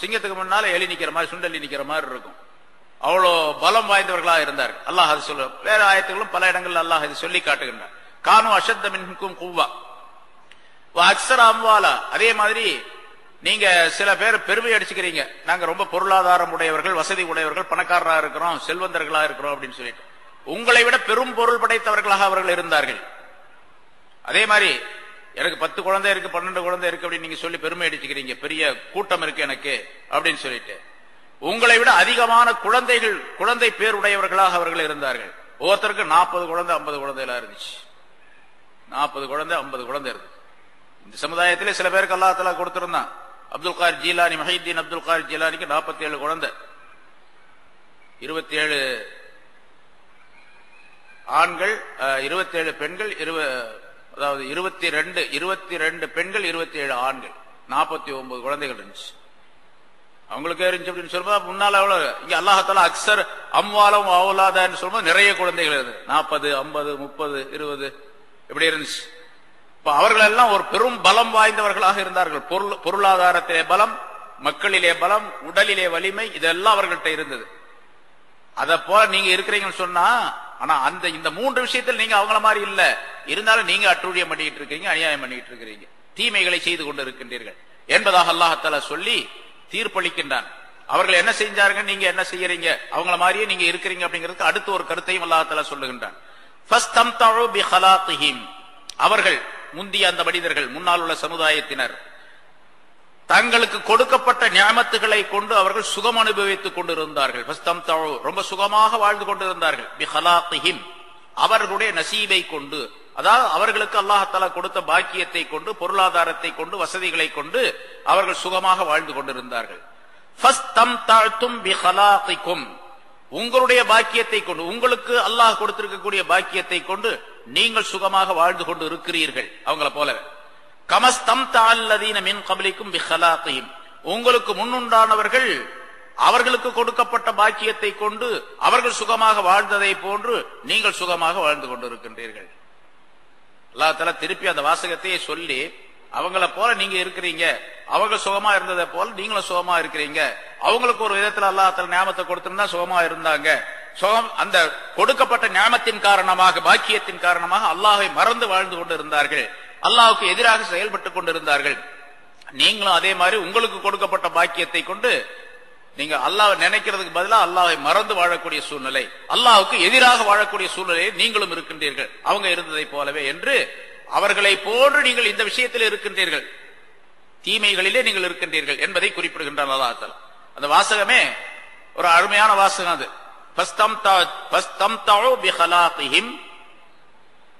சிங்கத்துக்கு முன்னால எலி நிக்கிற மாதிரி சுண்டலி நிக்கிற மாதிரி இருக்கும். அவ்வளோ பலம் வாய்ந்தவர்களாக இருந்தார். அல்லாஹ் அது சொல்ல வேற ஆயத்துகளும் பல இடங்கள்ல அல்லாஹ் இது சொல்லி காட்டுகின்றார் காணும் அஷத்த மின்கும் குவ்வா. அக்சர் அம்வாலா. அதே மாதிரி நீங்க சில பேர் பெருமை அடிச்சுக்கிறீங்க. நாங்க ரொம்ப பொருளாதாரம் உடையவர்கள் வசதி உடையவர்கள் பணக்காரராக இருக்கிறோம் செல்வந்தர்களா இருக்கிறோம் அப்படின்னு சொல்லிட்டு. உங்களை விட பெரும் பொருள் படைத்தவர்களாக அவர்கள் இருந்தார்கள். அதே மாதிரி எனக்கு பத்து குழந்தை இருக்கு பன்னெண்டு குழந்தை இருக்கு அப்படின்னு நீங்க சொல்லி பெருமை அடிச்சுக்கிறீங்க. பெரிய கூட்டம் இருக்கு எனக்கு அப்படின்னு சொல்லிட்டு. உங்களை விட அதிகமான குழந்தைகள் குழந்தை பேருடையவர்களாக அவர்கள் இருந்தார்கள். ஒவ்வொருத்தருக்கு நாற்பது குழந்தை ஐம்பது குழந்தைகளா இருந்துச்சு. நாற்பது குழந்தை ஐம்பது குழந்தை இருக்கு இந்த சமுதாயத்திலே சில பேருக்கு அல்லாத்தலா கொடுத்திருந்தான். அப்துல் கார் ஜீலானி மஹீத்தீன் அப்துல் கார் ஜீலானிக்கு நாற்பத்தி ஏழு குழந்தை. இருபத்தி ஏழு ஆண்கள் இருபத்தி ஏழு பெண்கள் அதாவது இருபத்தி ரெண்டு இருபத்தி ரெண்டு பெண்கள் இருபத்தி ஏழு ஆண்கள். நாற்பத்தி ஒன்பது குழந்தைகள் இருந்துச்சு. அவங்களுக்கு இருந்துச்சு அப்படின்னு சொல்லும்போது முன்னால் அவ்வளோ இங்கே அல்லாஹத்தால அக்சர் அம்வாலம் அவுலாதான்னு சொல்லும்போது நிறைய குழந்தைகள் இருந்து நாற்பது ஐம்பது முப்பது இருபது இப்படி இருந்துச்சு. இப்போ அவர்கள் எல்லாம் ஒரு பெரும் பலம் வாய்ந்தவர்களாக இருந்தார்கள். பொருள் பொருளாதாரத்திலே பலம் மக்களிலே பலம் உடலிலே வலிமை இதெல்லாம் அவர்கள்ட்ட இருந்தது. அதை போல நீங்க இருக்கிறீங்கன்னு சொன்னா ஆனா அந்த இந்த மூன்று விஷயத்தில் நீங்க அவங்கள மாதிரி இல்ல. இருந்தாலும் நீங்க அட்டூழியம் பண்ணிட்டு இருக்கீங்க அநியாயம் பண்ணிட்டு இருக்கிறீங்க. தீமைகளை செய்து கொண்டு இருக்கின்றீர்கள். என்பதாக அல்லாஹத்தால சொல்லி தீர்ப்பளிக்கின்றான். அவர்கள் என்ன செஞ்சாருங்க? நீங்க என்ன செய்யறீங்க? அவங்கள மாதிரியே நீங்க இருக்கிறீங்க அப்படிங்கிறதுக்கு அடுத்து ஒரு கருத்தையும் அல்லாஹால சொல்லுகின்றான். அவர்கள் முந்திய அந்த மனிதர்கள் முன்னால் உள்ள சமுதாயத்தினர் தங்களுக்கு கொடுக்கப்பட்ட ஞாபத்துகளை கொண்டு அவர்கள் சுகம் அனுபவித்துக் கொண்டிருந்தார்கள். ரொம்ப சுகமாக வாழ்ந்து கொண்டிருந்தார்கள். அவர்களுடைய நசீபை கொண்டு அதாவது அவர்களுக்கு அல்லாஹால கொடுத்த பாக்கியத்தை கொண்டு பொருளாதாரத்தை கொண்டு வசதிகளை கொண்டு அவர்கள் சுகமாக வாழ்ந்து கொண்டிருந்தார்கள். உங்களுடைய பாக்கியத்தை கொண்டு உங்களுக்கு அல்லாஹ் கொடுத்திருக்கக்கூடிய பாக்கியத்தை கொண்டு நீங்கள் சுகமாக வாழ்ந்து கொண்டு இருக்கிறீர்கள் அவங்கள போல. கமஸ்தம் தால்லதீன மின் கபலிக்கும் பிஹலாத்தையும் உங்களுக்கு முன்னுண்டானவர்கள் அவர்களுக்கு கொடுக்கப்பட்ட பாக்கியத்தை கொண்டு அவர்கள் சுகமாக வாழ்ந்ததை போன்று நீங்கள் சுகமாக வாழ்ந்து கொண்டிருக்கின்றீர்கள். அல்லாத்தால திருப்பி அந்த வாசகத்தையே சொல்லி அவங்கள போல நீங்க இருக்கிறீங்க. அவங்க சுகமா இருந்ததை போல நீங்களும் சுகமா இருக்கிறீங்க. அவங்களுக்கு ஒரு விதத்துல அல்லாஹ் ஞாபகத்தை கொடுத்திருந்தா சுகமா இருந்தாங்க. சுகம் அந்த கொடுக்கப்பட்ட ஞாபகத்தின் காரணமாக பாக்கியத்தின் காரணமாக அல்லாஹை மறந்து வாழ்ந்து கொண்டு இருந்தார்கள் அல்லாஹுக்கு எதிராக செயல்பட்டுக் கொண்டிருந்தார்கள். நீங்களும் அதே மாதிரி உங்களுக்கு கொடுக்கப்பட்ட பாக்கியத்தை கொண்டு நீங்க அல்லாஹ் நினைக்கிறதுக்கு பதிலா அல்லாஹை மறந்து வாழக்கூடிய சூழ்நிலை அல்லாவுக்கு எதிராக வாழக்கூடிய சூழ்நிலையை நீங்களும் இருக்கின்றீர்கள். அவங்க இருந்ததை போலவே என்று அவர்களை போன்று நீங்கள் இந்த விஷயத்தில் இருக்கின்றீர்கள். தீமைகளிலே நீங்கள் இருக்கின்றீர்கள் என்பதை குறிப்பிடுகின்றான் அல்லாஹ் அந்த வாசகமே ஒரு அருமையான வாசகம் அது.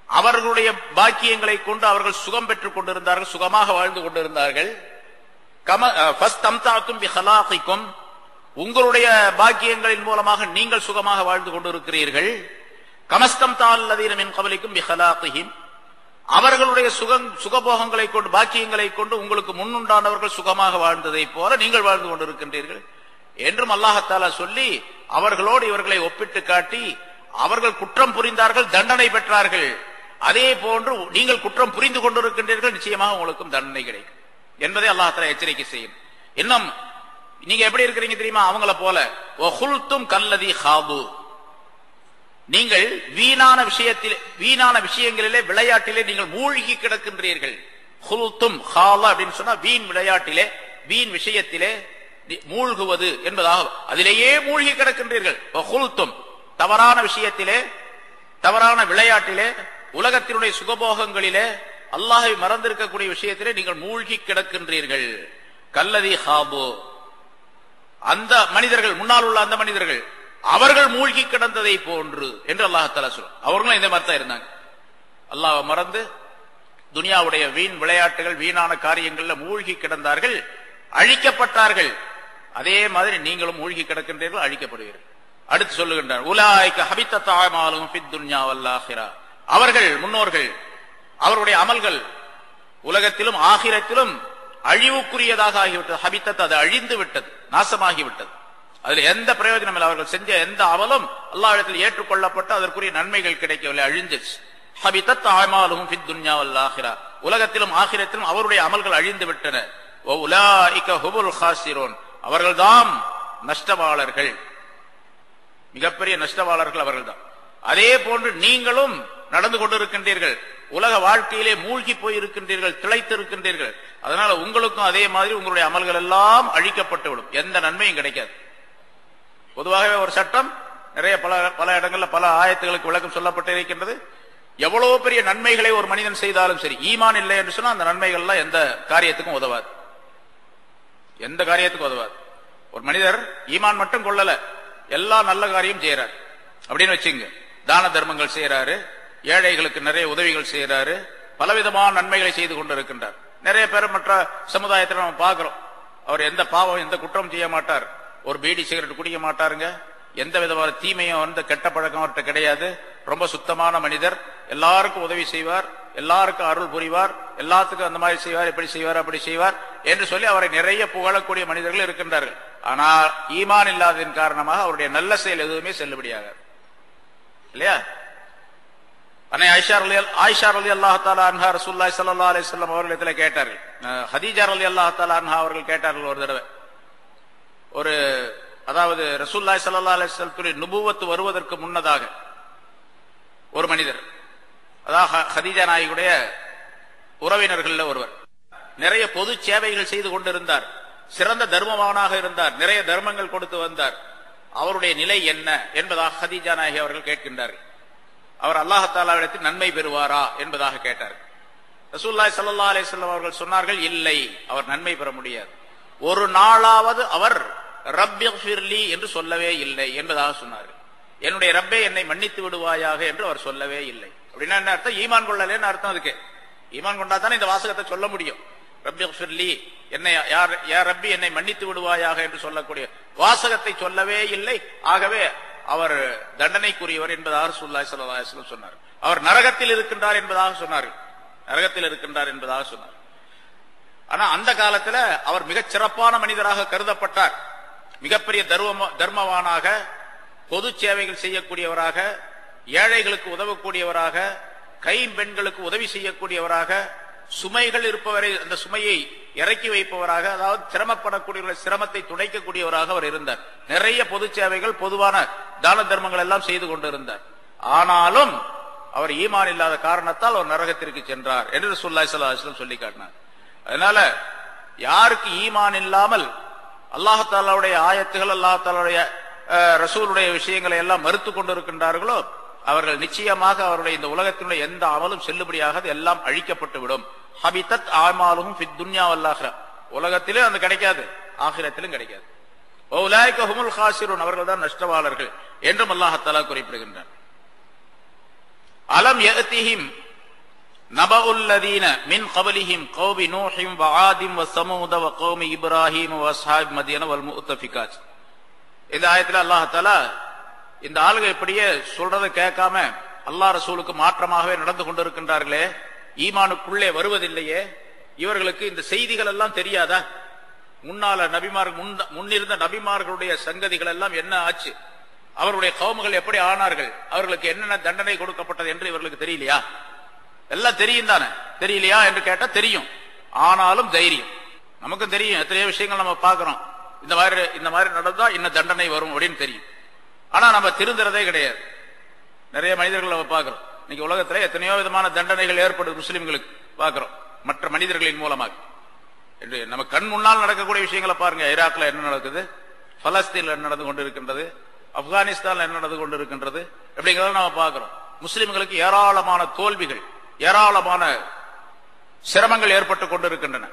அவர்களுடைய பாக்கியங்களை கொண்டு அவர்கள் சுகம் பெற்றுக் கொண்டிருந்தார்கள் சுகமாக வாழ்ந்து கொண்டிருந்தார்கள். கம அஹ், ஃபஸ்தம்தஅத்தும் உங்களுடைய பாக்கியங்களின் மூலமாக நீங்கள் சுகமாக வாழ்ந்து கொண்டிருக்கிறீர்கள். கமஸ்தம் தால்லதீனமின் கவலைக்கும் கபலிக்கும் அவர்களுடைய சுகம் சுகபோகங்களை கொண்டு பாக்கியங்களை கொண்டு உங்களுக்கு முன்னுண்டானவர்கள் சுகமாக வாழ்ந்ததை போல நீங்கள் வாழ்ந்து கொண்டிருக்கின்றீர்கள். என்றும் அல்லாஹத்தாலா சொல்லி அவர்களோடு இவர்களை ஒப்பிட்டு காட்டி அவர்கள் குற்றம் புரிந்தார்கள் தண்டனை பெற்றார்கள். அதே போன்று நீங்கள் குற்றம் புரிந்து கொண்டிருக்கின்றீர்கள் நிச்சயமாக உங்களுக்கும் தண்டனை கிடைக்கும். என்பதை அல்லாஹால எச்சரிக்கை செய்யும். இன்னும் நீங்க எப்படி இருக்கிறீங்க தெரியுமா? அவங்கள போல. ஒஹுல்தும் கல்லதி ஹாபு நீங்கள் வீணான விஷயத்தில் வீணான விஷயங்களிலே விளையாட்டிலே நீங்கள் மூழ்கி கிடக்கின்றீர்கள். ஹுல்தும் ஹாலா அப்படின்னு சொன்னா வீண் விளையாட்டிலே வீண் விஷயத்திலே மூழ்குவது என்பதாக. அதிலேயே மூழ்கி கிடக்கின்றீர்கள். ஹுல்தும் தவறான விஷயத்திலே தவறான விளையாட்டிலே உலகத்தினுடைய சுகபோகங்களிலே அல்லாஹை மறந்திருக்கக்கூடிய விஷயத்திலே நீங்கள் மூழ்கி கிடக்கின்றீர்கள். கல்லதி ஹாபு அந்த மனிதர்கள் முன்னால் உள்ள அந்த மனிதர்கள் அவர்கள் மூழ்கி கிடந்ததை போன்று என்று அல்லாஹால சொல்ல அவர்களும் இந்த மாதிரி தான் இருந்தாங்க. அல்லாஹ் மறந்து துனியாவுடைய வீண் விளையாட்டுகள் வீணான காரியங்கள்ல மூழ்கி கிடந்தார்கள் அழிக்கப்பட்டார்கள். அதே மாதிரி நீங்களும் மூழ்கி கிடக்கின்றீர்கள் அழிக்கப்படுவீர்கள். அடுத்து சொல்லுகின்றார் உலாய்க்கு ஹபித்த தாமாலும் ஃபித் அவர்கள் முன்னோர்கள் அவருடைய அமல்கள் உலகத்திலும் ஆகிரத்திலும் அழிவுக்குரியதாக ஆகிவிட்டது. ஹபித்தத் அது அழிந்து விட்டது. நாசமாகிவிட்டது. அதில் அதுல எந்த பிரயோஜனம் இல்லை. அவர்கள் செஞ்ச எந்த அவலும் அல்லாவிடத்தில் ஏற்றுக்கொள்ளப்பட்டு அதற்குரிய நன்மைகள் கிடைக்கவில்லை. அழிஞ்சிச்சு ஹபித்தத் ஆமாலும் உலகத்திலும் ஆகிரத்திலும் அவருடைய அமல்கள் அழிந்து விட்டன. வ உலாயிக அவர்கள்தாம் நஷ்டவாளர்கள். மிகப்பெரிய நஷ்டவாளர்கள் அவர்கள்தான். அதே போன்று நீங்களும் நடந்து கொண்டிருக்கின்றீர்கள். உலக வாழ்க்கையிலே மூழ்கி போயிருக்கின்றீர்கள் திளைத்திருக்கின்றீர்கள். அதனால உங்களுக்கும் அதே மாதிரி உங்களுடைய அமல்கள் எல்லாம் அழிக்கப்பட்டு விடும். எந்த நன்மையும் கிடைக்காது. பொதுவாகவே ஒரு சட்டம் நிறைய பல பல இடங்கள்ல பல ஆயத்துகளுக்கு விளக்கம் சொல்லப்பட்டு இருக்கின்றது எவ்வளவு பெரிய நன்மைகளை ஒரு மனிதன் செய்தாலும் சரி ஈமான் இல்லை என்று சொன்னா அந்த நன்மைகள்லாம் எந்த காரியத்துக்கும் உதவாது. எந்த காரியத்துக்கும் உதவாது. ஒரு மனிதர் ஈமான் மட்டும் கொள்ளல எல்லா நல்ல காரியம் செய்யறார் அப்படின்னு வச்சுங்க தான தர்மங்கள் செய்யறாரு ஏழைகளுக்கு நிறைய உதவிகள் செய்கிறாரு பலவிதமான நன்மைகளை செய்து கொண்டிருக்கின்றார். நிறைய பேர் மற்ற சமுதாயத்தில் நம்ம பார்க்கிறோம். அவர் எந்த பாவம் எந்த குற்றம் செய்ய மாட்டார். ஒரு பீடி சிகரெட் குடிக்க மாட்டாருங்க. எந்த விதமான தீமையும் வந்து கெட்ட பழக்கம் அவர்கிட்ட கிடையாது. ரொம்ப சுத்தமான மனிதர். எல்லாருக்கும் உதவி செய்வார். எல்லாருக்கும் அருள் புரிவார். எல்லாத்துக்கும் அந்த மாதிரி செய்வார் இப்படி செய்வார் அப்படி செய்வார் என்று சொல்லி அவரை நிறைய புகழக்கூடிய மனிதர்கள் இருக்கின்றார்கள். ஆனால் ஈமான் இல்லாததின் காரணமாக அவருடைய நல்ல செயல் எதுவுமே செல்லுபடியாகாது. இல்லையா? அன்னை ஆயிஷா அலி ஆயிஷா அலி அல்லாஹ் தாலா அன்ஹா ரசூல்லாய் சல்லா அலிஸ்லாம் அவர்களிடத்தில் கேட்டார்கள். ஹதீஜா அலி அல்லாஹ் தாலா அன்ஹா அவர்கள் கேட்டார்கள் ஒரு தடவை. ஒரு அதாவது ரசூல்லாய் சல்லா அலிஸ்லத்துடைய நுபுவத்து வருவதற்கு முன்னதாக ஒரு மனிதர் அதாவது ஹ- ஹதீஜா நாயகுடைய உறவினர்கள்ல ஒருவர் நிறைய பொது சேவைகள் செய்து கொண்டிருந்தார். சிறந்த தர்மவானாக இருந்தார். நிறைய தர்மங்கள் கொடுத்து வந்தார். அவருடைய நிலை என்ன என்பதாக ஹதீஜா நாயகி அவர்கள் கேட்கின்றார்கள். அவர் அல்லாஹாலாவிடத்தில் நன்மை பெறுவாரா என்பதாக கேட்டார். ரசூல்லாய் சல்லா அலிஸ்லாம் அவர்கள் சொன்னார்கள் இல்லை அவர் நன்மை பெற முடியாது. ஒரு நாளாவது அவர் ரப்யி என்று சொல்லவே இல்லை என்பதாக சொன்னார்கள் என்னுடைய ரப்பே என்னை மன்னித்து விடுவாயாக என்று அவர் சொல்லவே இல்லை. அப்படின்னா என்ன அர்த்தம்? ஈமான் கொள்ளலேன்னு அர்த்தம் அதுக்கு. ஈமான் கொண்டா தானே இந்த வாசகத்தை சொல்ல முடியும். ரப்யி என்னை யார் யார் ரப்பி என்னை மன்னித்து விடுவாயாக என்று சொல்லக்கூடிய வாசகத்தை சொல்லவே இல்லை. ஆகவே அவர் தண்டனைக்குரியவர் என்பதாக சுல்லாய் சல்லாஹ் சொன்னார். அவர் நரகத்தில் இருக்கின்றார் என்பதாக சொன்னார். நரகத்தில் இருக்கின்றார் என்பதாக சொன்னார். ஆனா அந்த காலத்துல அவர் மிகச் சிறப்பான மனிதராக கருதப்பட்டார். மிகப்பெரிய தர்ம தர்மவானாக பொது சேவைகள் செய்யக்கூடியவராக ஏழைகளுக்கு உதவக்கூடியவராக கைம்பெண்களுக்கு உதவி செய்யக்கூடியவராக சுமைகள் இருப்பவரை அந்த சுமையை இறக்கி வைப்பவராக அதாவது சிரமப்படக்கூடிய சிரமத்தை துடைக்கக்கூடியவராக அவர் இருந்தார். நிறைய பொது சேவைகள் பொதுவான தான தர்மங்கள் எல்லாம் செய்து கொண்டிருந்தார். ஆனாலும் அவர் ஈமான் இல்லாத காரணத்தால் அவர் நரகத்திற்கு சென்றார் என்று சொல்லாய் சல்லாஹம் சொல்லி காட்டினார். அதனால யாருக்கு ஈமான் இல்லாமல் அல்லாஹாலாவுடைய ஆயத்துகள் அல்லாஹாலுடைய ரசூலுடைய விஷயங்களை எல்லாம் மறுத்து கொண்டிருக்கின்றார்களோ அவர்கள் நிச்சயமாக அவருடைய இந்த உலகத்தினுடைய எந்த அமலும் செல்லுபடியாக எல்லாம் அழிக்கப்பட்டு விடும் ஹபிதத் ஆமாலும் துன்யா அல்லாஹ் உலகத்திலே அது கிடைக்காது ஆகிரத்திலும் கிடைக்காது. அவர்கள் தான் நஷ்டவாளர்கள் என்றும் அல்லாஹாலா குறிப்பிடுகின்றார் அலம் யஅதிஹிம் நபஉல்லதீன மின் கபலிஹிம் கௌமி நூஹிம் வஆதிம் வஸமூத வகௌமி இப்ராஹிம் வஸ்ஹாப் மதியன வல் முத்தஃபிகாத். இந்த ஆயத்துல அல்லாஹ் இந்த ஆளுங்க இப்படியே சொல்றதை கேட்காம அல்லா ரசூலுக்கு மாற்றமாகவே நடந்து கொண்டிருக்கின்றார்களே ஈமானுக்குள்ளே வருவதில்லையே இவர்களுக்கு இந்த செய்திகள் எல்லாம் தெரியாதா? முன்னால நபிமார் முன்னிருந்த நபிமார்களுடைய சங்கதிகள் எல்லாம் என்ன ஆச்சு? அவருடைய கவுமுகள் எப்படி ஆனார்கள்? அவர்களுக்கு என்னென்ன தண்டனை கொடுக்கப்பட்டது என்று இவர்களுக்கு தெரியலையா? எல்லாம் தெரியும் தானே? தெரியலையா என்று கேட்டா தெரியும். ஆனாலும் தைரியம். நமக்கும் தெரியும். எத்தனையோ விஷயங்கள் நம்ம பார்க்கிறோம். இந்த மாதிரி இந்த மாதிரி நடந்தா இன்னும் தண்டனை வரும் அப்படின்னு தெரியும். ஆனா நம்ம திருந்துறதே கிடையாது. நிறைய மனிதர்கள் நம்ம பார்க்கிறோம். இன்னைக்கு உலகத்துல எத்தனையோ விதமான தண்டனைகள் ஏற்படுது முஸ்லிம்களுக்கு பார்க்கிறோம். மற்ற மனிதர்களின் மூலமாக. என்று நம்ம கண் முன்னால் நடக்கக்கூடிய விஷயங்களை பாருங்க. ஈராக்ல என்ன நடக்குது? பலஸ்தீன்ல என்ன நடந்து கொண்டிருக்கின்றது? ஆப்கானிஸ்தான்ல என்ன நடந்து கொண்டிருக்கின்றது? அப்படிங்கிறத நம்ம பார்க்கிறோம். முஸ்லிம்களுக்கு ஏராளமான தோல்விகள் ஏராளமான சிரமங்கள் ஏற்பட்டுக் கொண்டிருக்கின்றன.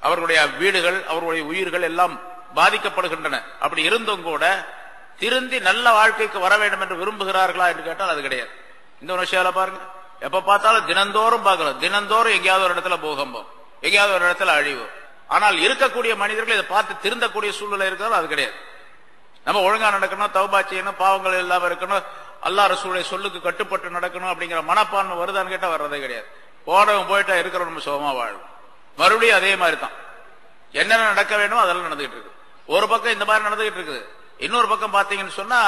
அவர்களுடைய வீடுகள் அவர்களுடைய உயிர்கள் எல்லாம் பாதிக்கப்படுகின்றன. அப்படி இருந்தும் கூட திருந்தி நல்ல வாழ்க்கைக்கு வர வேண்டும் என்று விரும்புகிறார்களா என்று கேட்டால் அது கிடையாது. இந்த ஒரு விஷயம் பாருங்க. எப்ப பார்த்தாலும் தினந்தோறும் பார்க்கலாம் தினந்தோறும் எங்கேயாவது ஒரு இடத்துல பூகம்பம் எங்கேயாவது ஒரு இடத்துல அழிவு. ஆனால் இருக்கக்கூடிய மனிதர்கள் இதை பார்த்து திருந்தக்கூடிய சூழ்நிலை இருக்கிறது அது கிடையாது. நம்ம ஒழுங்கா நடக்கணும் தவபா செய்யணும் பாவங்கள் இல்லாம இருக்கணும் அல்லாற சூழலை சொல்லுக்கு கட்டுப்பட்டு நடக்கணும் அப்படிங்கிற மனப்பான்மை வருதான்னு கேட்டா வர்றதே கிடையாது. போனவன் போயிட்டா இருக்கிற நம்ம சுகமா வாழும். மறுபடியும் அதே மாதிரி தான் என்னென்ன நடக்க வேணுமோ அதெல்லாம் நடந்துகிட்டு இருக்கு. ஒரு பக்கம் இந்த மாதிரி நடந்துகிட்டு இருக்குது. இன்னொரு பக்கம் பார்த்தீங்கன்னு சொன்னா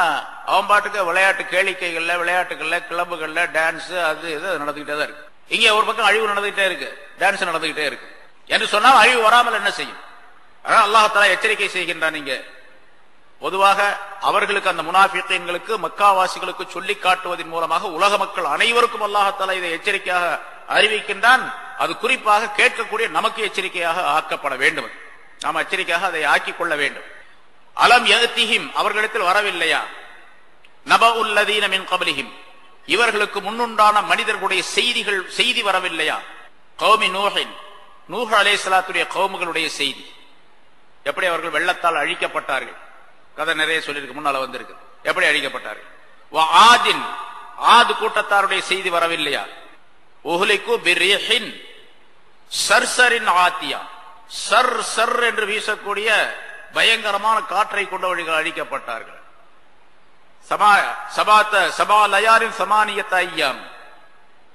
அவன் பாட்டுக்கு விளையாட்டு கேளிக்கைகள்ல விளையாட்டுகள்ல கிளப்புகள்ல டான்ஸ் அது இது நடந்துகிட்டே தான் இருக்கு. இங்க ஒரு பக்கம் அழிவு நடந்துகிட்டே இருக்கு. டான்ஸ் நடந்துகிட்டே இருக்கு. என்று சொன்னால் அழிவு வராமல் என்ன செய்யும்? ஆனால் அல்லாஹால எச்சரிக்கை செய்கின்றான் நீங்க பொதுவாக அவர்களுக்கு அந்த முனாஃபிகளுக்கு மக்காவாசிகளுக்கு சொல்லி காட்டுவதன் மூலமாக உலக மக்கள் அனைவருக்கும் அல்லாஹால இதை எச்சரிக்கையாக அறிவிக்கின்றான். அது குறிப்பாக கேட்கக்கூடிய நமக்கு எச்சரிக்கையாக ஆக்கப்பட வேண்டும். நாம் எச்சரிக்கையாக அதை ஆக்கிக் கொள்ள வேண்டும். அலம் எத்திஹிம் அவர்களிடத்தில் வரவில்லையா? நப உள்ளதீன மின் கபலிஹிம். இவர்களுக்கு முன்னுண்டான மனிதர்களுடைய செய்திகள் செய்தி வரவில்லையா? கௌமி நூஹின். நூஹ் அலே சலாத்துடைய கௌமுகளுடைய செய்தி. எப்படி அவர்கள் வெள்ளத்தால் அழிக்கப்பட்டார்கள்? கதை நிறைய சொல்லியிருக்கு முன்னால வந்திருக்கு. எப்படி அழிக்கப்பட்டார்கள்? ஆதின். ஆது கூட்டத்தாருடைய செய்தி வரவில்லையா? உஹ்லிக்கு பிரிஹின். சர்சரின் ஆத்தியா. சர் சர் என்று வீசக்கூடிய பயங்கரமான காற்றை கொண்டவர்கள் அழிக்கப்பட்டார்கள். சபா சபாத்த சபா லயாரின் ஐயாம்.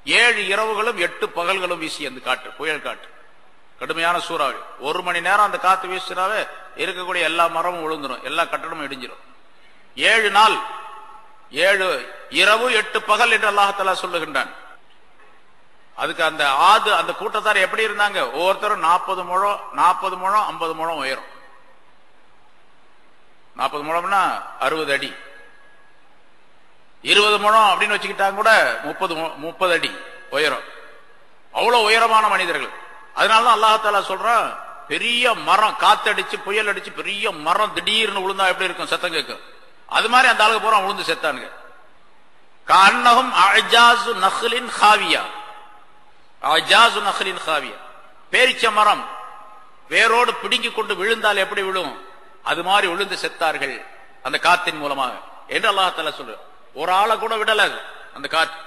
ஏழு இரவுகளும் எட்டு பகல்களும் வீசி அந்த காற்று புயல் காற்று. கடுமையான சூறாவளி. ஒரு மணி நேரம் அந்த காத்து வீசினாவே இருக்கக்கூடிய எல்லா மரமும் விழுந்துடும் எல்லா கட்டடமும் இடிஞ்சிடும் ஏழு நாள் ஏழு இரவு எட்டு பகல் என்று அல்லாஹலா சொல்லுகின்றான். அதுக்கு அந்த ஆது அந்த கூட்டத்தார் எப்படி இருந்தாங்க? ஒவ்வொருத்தரும் நாற்பது முழம் நாற்பது முழம் ஐம்பது முழம் உயரும். நாற்பது முழம்னா அறுபது அடி. இருபது முழம் அப்படின்னு வச்சுக்கிட்டாங்க கூட முப்பது முப்பது அடி உயரம். அவ்வளவு உயரமான மனிதர்கள். அதனாலதான் அல்லாஹால சொல்றான் பெரிய மரம் காத்தடிச்சு புயல் அடிச்சு பெரிய மரம் திடீர்னு விழுந்தா எப்படி இருக்கும் சத்தம் கேட்கும்? அது மாதிரி அந்த ஆளுக்கு பூரா விழுந்து செத்தானுங்க. கண்ணகம் அஜாசு நஹ்லின் ஹாவியா. அஜாசு நஹ்லின் ஹாவியா. பேரிச்ச மரம். வேரோடு பிடுங்கி கொண்டு விழுந்தால் எப்படி விழும்? அது மாதிரி விழுந்து செத்தார்கள் அந்த காத்தின் மூலமாக. என்று அல்லாஹால சொல்லு ஒரு ஆளை கூட விடல அந்த காற்று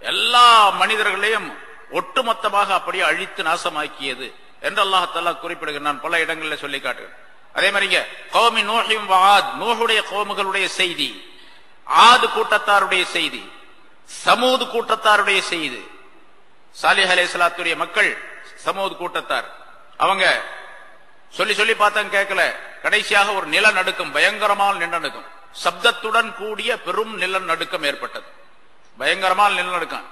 எல்லா மனிதர்களையும் ஒட்டுமொத்தமாக அப்படியே அழித்து நாசமாக்கியது என்று அல்லாஹால குறிப்பிடுகிறான். பல இடங்களில் சொல்லி காட்டுகிறேன். அதே மாதிரிங்க கோமி நூஹிம் வாத் நூஹுடைய கோமுகளுடைய செய்தி ஆது கூட்டத்தாருடைய செய்தி சமூது கூட்டத்தாருடைய செய்தி. சாலிஹ் அலைஹிஸ்ஸலாத்துடைய மக்கள் சமூது கூட்டத்தார். அவங்க சொல்லி சொல்லி பார்த்தாங்க கேட்கல. கடைசியாக ஒரு நிலநடுக்கம் பயங்கரமான நிலநடுக்கம். சப்தத்துடன் கூடிய பெரும் நிலநடுக்கம் ஏற்பட்டது. பயங்கரமான நிலநடுக்கம்.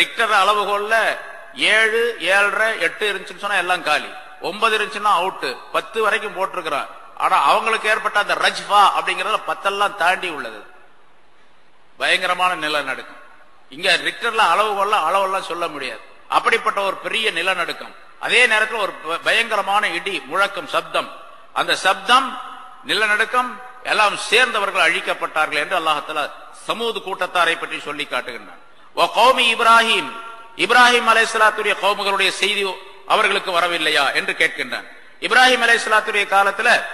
ரிக்டர் அளவுகோல்ல ஏழு ஏழரை எட்டு இருந்துச்சுன்னு சொன்னா எல்லாம் காலி. ஒன்பது இருந்துச்சுன்னா அவுட்டு பத்து வரைக்கும் போட்டிருக்கிறான். ஆனா அவங்களுக்கு ஏற்பட்ட அந்த ரஜ்வா அப்படிங்கறத பத்தெல்லாம் தாண்டி உள்ளது. பயங்கரமான நிலநடுக்கம். இங்க ரிக்டர்ல அளவுகோல்ல அளவெல்லாம் சொல்ல முடியாது. அப்படிப்பட்ட ஒரு பெரிய நிலநடுக்கம். அதே நேரத்தில் ஒரு ப- பயங்கரமான இடி முழக்கம் சப்தம். அந்த சப்தம் நிலநடுக்கம் எல்லாம் சேர்ந்தவர்கள் அழிக்கப்பட்டார்கள் என்று அல்லாஹால சமூது கூட்டத்தாரை பற்றி சொல்லி காட்டுகின்றான். "வ இப்ராஹிம் இப்ராஹிம் அலைஹிஸ்ஸலாத்துடைய கோமுகளுடைய செய்தி அவர்களுக்கு வரவில்லையா என்று கேட்கின்றான். இப்ராஹிம் அலைஹிஸ்ஸலாத்துடைய காலத்துல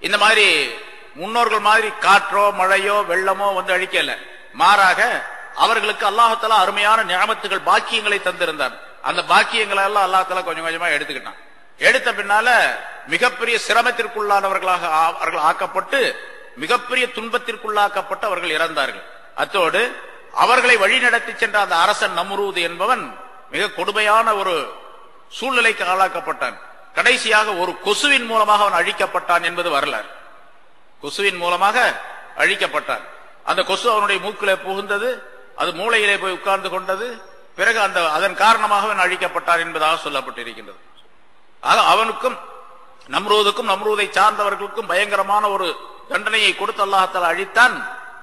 இந்த மாதிரி முன்னோர்கள் மாதிரி காற்றோ மழையோ வெள்ளமோ வந்து அழிக்கல. மாறாக அவர்களுக்கு அல்லாஹத்தலா அருமையான ஞாபகத்துகள் பாக்கியங்களை தந்திருந்தான். அந்த பாக்கியங்களை எல்லாம் அல்லாஹால கொஞ்சம் கொஞ்சமா எடுத்துக்கிட்டான். எடுத்த பின்னால மிகப்பெரிய சிரமத்திற்குள்ளானவர்களாக ஆ- அவர்கள் ஆக்கப்பட்டு மிகப்பெரிய துன்பத்திற்குள்ளாக்கப்பட்டு அவர்கள் இறந்தார்கள். அத்தோடு அவர்களை வழிநடத்தி சென்ற அந்த அரசன் நம்ரூது என்பவன் மிக கொடுமையான ஒரு சூழ்நிலைக்கு ஆளாக்கப்பட்டான். கடைசியாக ஒரு கொசுவின் மூலமாக அவன் அழிக்கப்பட்டான் என்பது வரலாறு. கொசுவின் மூலமாக அழிக்கப்பட்டான். அந்த கொசு அவனுடைய மூக்கில புகுந்தது அது மூளையிலே போய் உட்கார்ந்து கொண்டது பிறகு அந்த அதன் காரணமாக அவன் அழிக்கப்பட்டார் என்பதாக சொல்லப்பட்டிருக்கின்றது. ஆக அவனுக்கும் நம்ரூதுக்கும் நம்ரூதை சார்ந்தவர்களுக்கும் பயங்கரமான ஒரு தண்டனையை கொடுத்து அல்லாஹத்தால் அழித்தான்.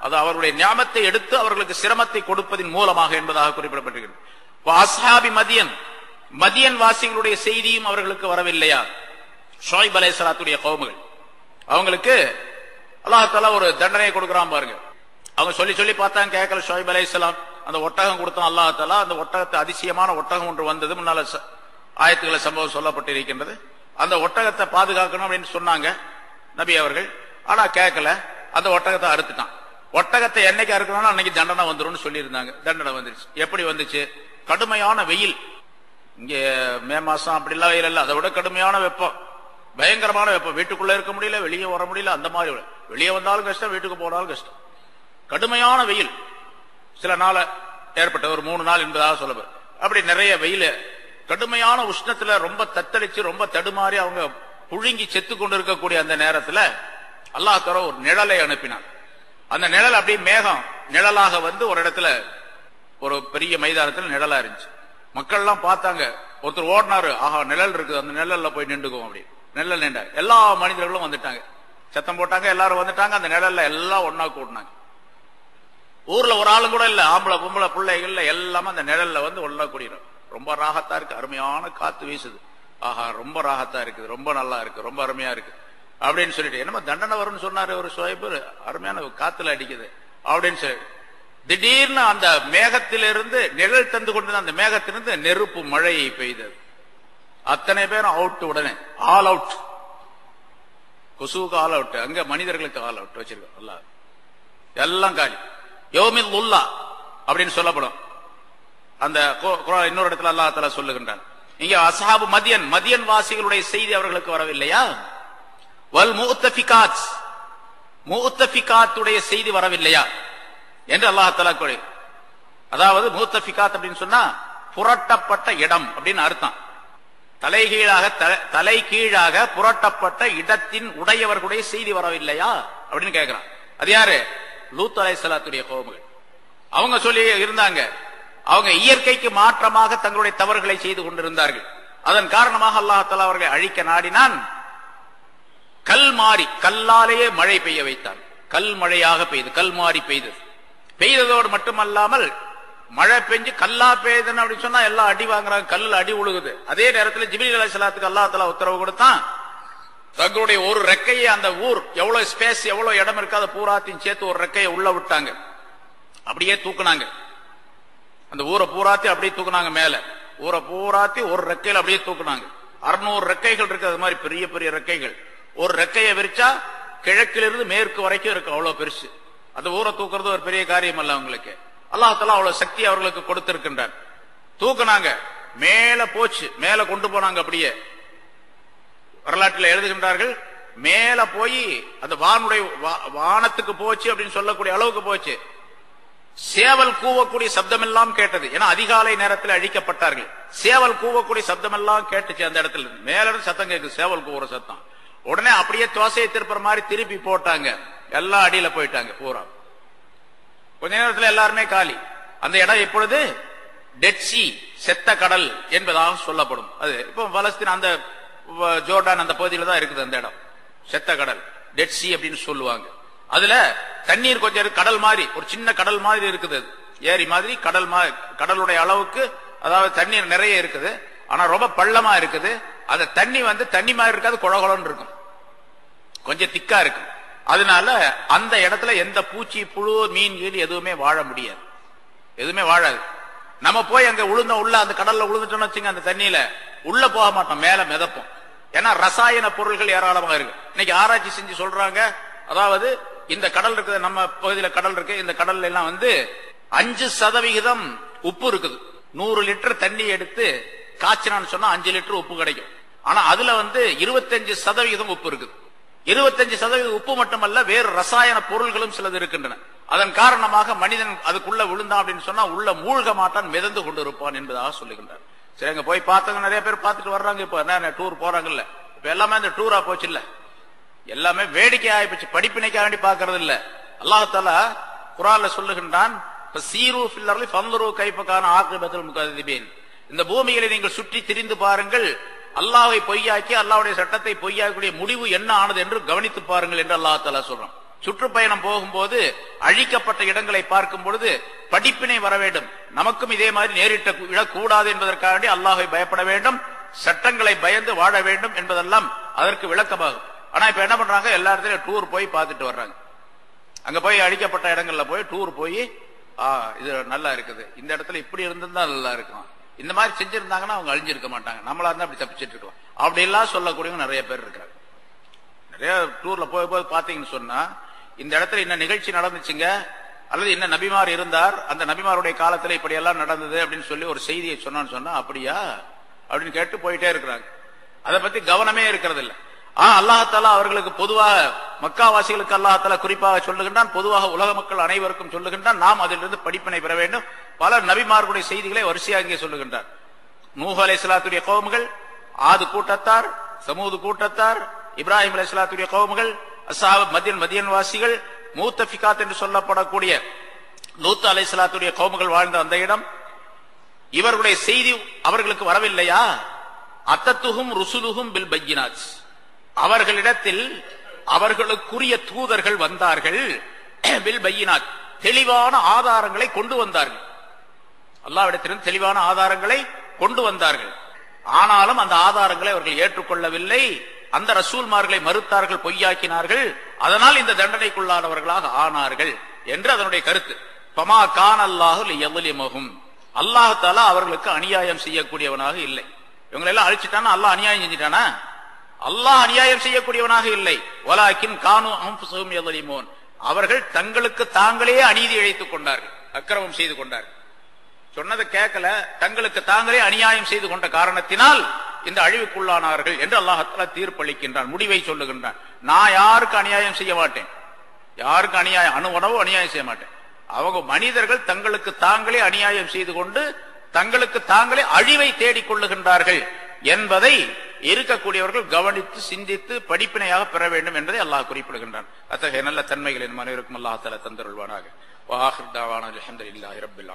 அது அவருடைய ஞாபத்தை எடுத்து அவர்களுக்கு சிரமத்தை கொடுப்பதின் மூலமாக என்பதாக குறிப்பிடப்பட்டிருக்கிறது. மதியன் மதியன் வாசிகளுடைய செய்தியும் அவர்களுக்கு வரவில்லையா? ஷோய் பலேசராத்துடைய கௌமுகள். அவங்களுக்கு அல்லாஹால ஒரு தண்டனையை கொடுக்கிறான் பாருங்க. அவங்க சொல்லி சொல்லி பார்த்தாங்க கேட்கல ஷோய்ப் அலைஹிஸ்ஸலாம் அந்த ஒட்டகம் கொடுத்தோம் அல்லாஹால அந்த ஒட்டகத்தை அதிசயமான ஒட்டகம் ஒன்று வந்தது. முன்னால ஆயத்துக்களை சம்பவம் சொல்லப்பட்டிருக்கின்றது. அந்த ஒட்டகத்தை பாதுகாக்கணும் அப்படின்னு சொன்னாங்க நபி அவர்கள். ஆனா கேட்கல அந்த ஒட்டகத்தை அறுத்துட்டான். ஒட்டகத்தை என்னைக்கு அறுக்கணும்னா அன்னைக்கு தண்டனை வந்துடும் சொல்லியிருந்தாங்க. தண்டனை வந்துருச்சு. எப்படி வந்துச்சு? கடுமையான வெயில். இங்கே மே மாசம் அப்படிலாம் வெயில் இல்லை. அதை விட கடுமையான வெப்பம். பயங்கரமான வெப்பம். வீட்டுக்குள்ள இருக்க முடியல வெளியே வர முடியல அந்த மாதிரி வெளியே வந்தாலும் கஷ்டம் வீட்டுக்கு போனாலும் கஷ்டம். கடுமையான வெயில். சில நாள் ஏற்பட்ட ஒரு மூணு நாள் என்பதாக சொல்லப்படுது அப்படி நிறைய வெயில கடுமையான உஷ்ணத்துல ரொம்ப தத்தளிச்சு ரொம்ப தடுமாறி அவங்க புழுங்கி செத்து கொண்டு இருக்கக்கூடிய அந்த நேரத்துல அல்லாஹ் தர ஒரு நிழலை அனுப்பினான். அந்த நிழல் அப்படியே மேகம் நிழலாக வந்து ஒரு இடத்துல ஒரு பெரிய மைதானத்துல நிழலா இருந்துச்சு. மக்கள் எல்லாம் பார்த்தாங்க ஒருத்தர் ஓடினாரு ஆஹா நிழல் இருக்குது அந்த நிழல்ல போய் நின்றுக்கும் அப்படி. நிழல் நின்ற எல்லா மனிதர்களும் வந்துட்டாங்க. சத்தம் போட்டாங்க எல்லாரும் வந்துட்டாங்க அந்த நிழல்ல எல்லாம் ஒன்னா கூடினாங்க. ஊர்ல ஒரு ஆளும் கூட இல்ல ஆம்பளை பொம்பளை பிள்ளைகள்ல எல்லாமே அந்த நிழல்ல வந்து ஒன்னா கூடிடும் ரொம்ப ராகத்தா இருக்கு அருமையான காத்து வீசுது. ஆஹா ரொம்ப ராகத்தா இருக்குது ரொம்ப நல்லா இருக்கு ரொம்ப அருமையா இருக்கு. அப்படின்னு சொல்லிட்டு என்னமோ தண்டனை வரும்னு சொன்னாரு ஒரு சுவைப்பு அருமையான காத்துல அடிக்குது. அப்படின்னு சொல்லி திடீர்னு அந்த மேகத்திலிருந்து நிழல் தந்து கொண்டு அந்த மேகத்திலிருந்து நெருப்பு மழையை பெய்தது. அத்தனை பேரும் அவுட் உடனே ஆல் அவுட் கொசுவுக்கு ஆல் அவுட் அங்க மனிதர்களுக்கு ஆல் அவுட் வச்சிருக்கோம் அல்லாஹ் எல்லாம் காலி. யோமில் உல்லா அப்படின்னு சொல்லப்படும். அந்த இன்னொரு இடத்துல அல்லாஹ் தலா சொல்லுகின்றான். இங்க அசாபு மதியன் மதியன் வாசிகளுடைய செய்தி அவர்களுக்கு வரவில்லையா? வல் முத்தபிகாத் முத்தபிகாத்துடைய செய்தி வரவில்லையா? என்று அல்லாஹ் தலா கூறி அதாவது முத்தபிகாத் அப்படின்னு சொன்னா புரட்டப்பட்ட இடம் அப்படின்னு அர்த்தம். தலைகீழாக தலை தலைகீழாக புரட்டப்பட்ட இடத்தின் உடையவர்களுடைய செய்தி வரவில்லையா? அப்படின்னு கேட்கிறான் அது யாரு? லூத் அலைஹிஸ்ஸலாத்துடைய கோபங்கள். அவங்க சொல்லி இருந்தாங்க. அவங்க இயற்கைக்கு மாற்றமாக தங்களுடைய தவறுகளை செய்து கொண்டிருந்தார்கள். அதன் காரணமாக அல்லாஹ் அவர்களை அழிக்க நாடினான். கல் மாறி கல்லாலேயே மழை பெய்ய வைத்தான். கல் மழையாக பெய்து கல் மாறி பெய்தது பெய்ததோடு மட்டுமல்லாமல் மழை பெஞ்சு கல்லா பெய்யுதுன்னு அப்படின்னு சொன்னா எல்லாம் அடி வாங்குறாங்க கல்லுல அடி உழுகுது. அதே நேரத்தில் ஜிபிலி அலைசலாத்துக்கு அல்லா தலா உத்தரவு கொடுத்தான். தங்களுடைய ஒரு ரெக்கையை அந்த ஊர் எவ்வளவு ஸ்பேஸ் எவ்வளவு இடம் இருக்காத பூராத்தையும் சேர்த்து ஒரு ரெக்கையை உள்ள விட்டாங்க. அப்படியே தூக்குனாங்க. அந்த ஊரை பூராத்தி அப்படியே தூக்குனாங்க மேல. ஊரை பூராத்தி ஒரு ரெக்கையில அப்படியே தூக்குனாங்க. அறுநூறு ரெக்கைகள் இருக்கு அது மாதிரி பெரிய பெரிய ரெக்கைகள். ஒரு ரெக்கையை விரிச்சா கிழக்கிலிருந்து மேற்கு வரைக்கும் இருக்கு அவ்வளவு பெருசு. அந்த ஊரை தூக்குறது ஒரு பெரிய காரியம் அல்ல அவங்களுக்கு. அல்லாஹால அவ்வளவு சக்தி அவர்களுக்கு கொடுத்திருக்கின்றார். தூக்குனாங்க. மேல போச்சு. மேல கொண்டு போனாங்க அப்படியே. வரலாற்றில் எழுதுகின்றார்கள் மேல போய் அந்த வானுடைய வா- வானத்துக்கு போச்சு அப்படின்னு சொல்லக்கூடிய அளவுக்கு போச்சு. சேவல் கூவக்கூடிய சப்தம் எல்லாம் கேட்டது. ஏன்னா அதிகாலை நேரத்தில் அழிக்கப்பட்டார்கள். சேவல் கூவக்கூடிய சப்தம் எல்லாம் கேட்டுச்சு அந்த இடத்துல. மேல இருந்து சத்தம் கேட்குது சேவல் கூவுற சத்தம். உடனே அப்படியே தோசையை திருப்புற மாதிரி திருப்பி போட்டாங்க. எல்லாம் அடியில போயிட்டாங்க பூரா. கொஞ்ச நேரத்தில் எல்லாருமே காலி. அந்த இடம் இப்பொழுது டெட்சி செத்த கடல் என்பதாக சொல்லப்படும். அது இப்போ பலஸ்தீன் அந்த ஜோர்டான் அந்த பகுதியில தான் இருக்குது அந்த இடம். செத்த கடல். டெட் சி அப்படின்னு சொல்லுவாங்க. அதுல தண்ணீர் கொஞ்சம் கடல் மாதிரி. ஒரு சின்ன கடல் மாதிரி இருக்குது அது. ஏரி மாதிரி கடல் மா கடலுடைய அளவுக்கு அதாவது தண்ணீர் நிறைய இருக்குது. ஆனா ரொம்ப பள்ளமா இருக்குது. அந்த தண்ணி வந்து தண்ணி மாதிரி இருக்காது குழகுழன்னு இருக்கும். கொஞ்சம் திக்கா இருக்கும். அதனால அந்த இடத்துல எந்த பூச்சி புழு மீன் கீழ் எதுவுமே வாழ முடியாது. எதுவுமே வாழாது. நம்ம போய் அங்க உளுந்த உள்ள அந்த கடல்ல உளுந்துட்டோம்னு வச்சுங்க அந்த தண்ணியில. உள்ள போக மாட்டோம் மேல மிதப்போம். ஏன்னா ரசாயன பொருள்கள் ஏராளமாக இருக்கு. இன்னைக்கு ஆராய்ச்சி செஞ்சு சொல்றாங்க அதாவது இந்த கடல் இருக்குது நம்ம பகுதியில் கடல் இருக்கு இந்த கடல்ல எல்லாம் வந்து அஞ்சு சதவிகிதம் உப்பு இருக்குது. நூறு லிட்டர் தண்ணி எடுத்து காய்ச்சினான்னு சொன்னா அஞ்சு லிட்டர் உப்பு கிடைக்கும். ஆனா அதுல வந்து இருபத்தஞ்சு சதவிகிதம் உப்பு இருக்குது. இருபத்தஞ்சு சதவீதம் உப்பு மட்டுமல்ல வேறு ரசாயன பொருள்களும் சிலது இருக்கின்றன. அதன் காரணமாக மனிதன் அதுக்குள்ள விழுந்தான் அப்படின்னு சொன்னா உள்ள மூழ்க மாட்டான் மிதந்து கொண்டு இருப்பான் என்பதாக சொல்லுகின்றார். சரி அங்க போய் பார்த்தவங்க நிறைய பேர் பார்த்துட்டு வர்றாங்க இப்ப. என்ன டூர் போறாங்கல்ல. இப்ப எல்லாமே இந்த டூரா போச்சு இல்ல. எல்லாமே வேடிக்கை ஆயிப்போச்சு படிப்பினைக்காக வேண்டி பாக்குறது இல்ல. அல்லாஹால குரான்ல சொல்லுகின்றான் சீரு கைப்பக்கான இந்த பூமியில நீங்கள் சுற்றி திரிந்து பாருங்கள். அல்லாவை பொய்யாக்கி அல்லாவுடைய சட்டத்தை பொய்யாக்கக்கூடிய முடிவு என்ன ஆனது என்று கவனித்து பாருங்கள் என்று அல்லாஹ் சொல்றான். சுற்றுப்பயணம் போகும்போது அழிக்கப்பட்ட இடங்களை பார்க்கும் பொழுது படிப்பினை வர வேண்டும். நமக்கும் இதே மாதிரி நேரிட்ட கு- விழக்கூடாது என்பதற்காக அல்லாஹை பயப்பட வேண்டும். சட்டங்களை பயந்து வாழ வேண்டும் என்பதெல்லாம் அதற்கு விளக்கமாகும். ஆனா இப்ப என்ன பண்றாங்க? எல்லா இடத்துலயும் டூர் போய் பார்த்துட்டு வர்றாங்க. அங்க போய் அழிக்கப்பட்ட இடங்கள்ல போய் டூர் போய் ஆ இது நல்லா இருக்குது. இந்த இடத்துல இப்படி இருந்திருந்தா நல்லா இருக்கும். இந்த மாதிரி செஞ்சிருந்தாங்கன்னா அவங்க அழிஞ்சிருக்க மாட்டாங்க. நம்மளா இருந்தா அப்படி தப்பிச்சிட்டு இருக்கோம். அப்படி எல்லாம் சொல்லக்கூடியவங்க நிறைய பேர் இருக்காங்க நிறைய டூர்ல போய் போய் பாத்தீங்கன்னு சொன்னா இந்த இடத்துல என்ன நிகழ்ச்சி நடந்துச்சுங்க? அல்லது என்ன நபிமார் இருந்தார்? அந்த நபிமாருடைய காலத்துல இப்படி எல்லாம் நடந்தது அப்படின்னு சொல்லி ஒரு செய்தியை சொன்னான்னு சொன்னா அப்படியா? அப்படின்னு கேட்டு போயிட்டே இருக்கிறாங்க. அதை பத்தி கவனமே இருக்கிறது இல்ல ஆ அல்லாஹாலா அவர்களுக்கு பொதுவாக மக்காவாசிகளுக்கு அல்லாஹாலா குறிப்பாக சொல்லுகின்றான் பொதுவாக உலக மக்கள் அனைவருக்கும் சொல்லுகின்றான். நாம் அதிலிருந்து படிப்பினை பெற வேண்டும். பல நபிமார்களுடைய செய்திகளை வரிசையாக இங்கே சொல்லுகின்றார். நூஹ் அலைஹிஸ்ஸலாத்துடைய கோமுகள் ஆது கூட்டத்தார் சமூது கூட்டத்தார் இப்ராஹிம் அலைஹிஸ்ஸலாத்துடைய கோமுகள் அசாப் மதியன் மதியன் வாசிகள் மூத்தபிகாத் என்று சொல்லப்படக்கூடிய லூத் அலைசலாத்துடைய கோமுகள் வாழ்ந்த அந்த இடம். இவர்களுடைய செய்தி அவர்களுக்கு வரவில்லையா? அத்தத்துகும் ருசுலுகும் பில் பையினாத். அவர்களிடத்தில் அவர்களுக்குரிய தூதர்கள் வந்தார்கள். பில் பையினாத். தெளிவான ஆதாரங்களை கொண்டு வந்தார்கள். அல்லாவிடத்திலும் தெளிவான ஆதாரங்களை கொண்டு வந்தார்கள். ஆனாலும் அந்த ஆதாரங்களை அவர்கள் ஏற்றுக்கொள்ளவில்லை. அந்த ரசூல்மார்களை மறுத்தார்கள் பொய்யாக்கினார்கள். அதனால் இந்த தண்டனைக்குள்ளானவர்களாக ஆனார்கள் என்று அதனுடைய கருத்து. பமா கான் அல்லாஹு எவ்வளிமகும் அல்லாஹால அவர்களுக்கு அநியாயம் செய்யக்கூடியவனாக இல்லை. இவங்களை எல்லாம் அழிச்சிட்டானா? அல்லாஹ் அநியாயம் செஞ்சிட்டானா? அல்லாஹ் அநியாயம் செய்யக்கூடியவனாக இல்லை. வலாக்கின் கானு அம்புசகும் எவ்வளிமோன் அவர்கள் தங்களுக்கு தாங்களே அநீதி இழைத்துக் கொண்டார்கள் அக்கிரமம் செய்து கொண்டார்கள். சொன்னதை கேட்கல தங்களுக்கு தாங்களே அநியாயம் செய்து கொண்ட காரணத்தினால் இந்த அழிவுக்குள்ளானார்கள் என்று அல்லாஹத்தால தீர்ப்பளிக்கின்றான் முடிவை சொல்லுகின்றான். நான் யாருக்கு அநியாயம் செய்ய மாட்டேன்? யாருக்கு அநியாயம் அணு உணவு அநியாயம் செய்ய மாட்டேன். அவங்க மனிதர்கள் தங்களுக்கு தாங்களே அநியாயம் செய்து கொண்டு தங்களுக்கு தாங்களே அழிவை தேடிக் கொள்ளுகின்றார்கள் என்பதை இருக்கக்கூடியவர்கள் கவனித்து சிந்தித்து படிப்பினையாக பெற வேண்டும் என்பதை அல்லாஹ் குறிப்பிடுகின்றான். அத்தகைய நல்ல தன்மைகளின் மனைவருக்கும் அல்லாஹ் தந்தருள்வானாக. வாஹிர்தாவான அல்ஹம்துலில்லாஹி ரப்பில்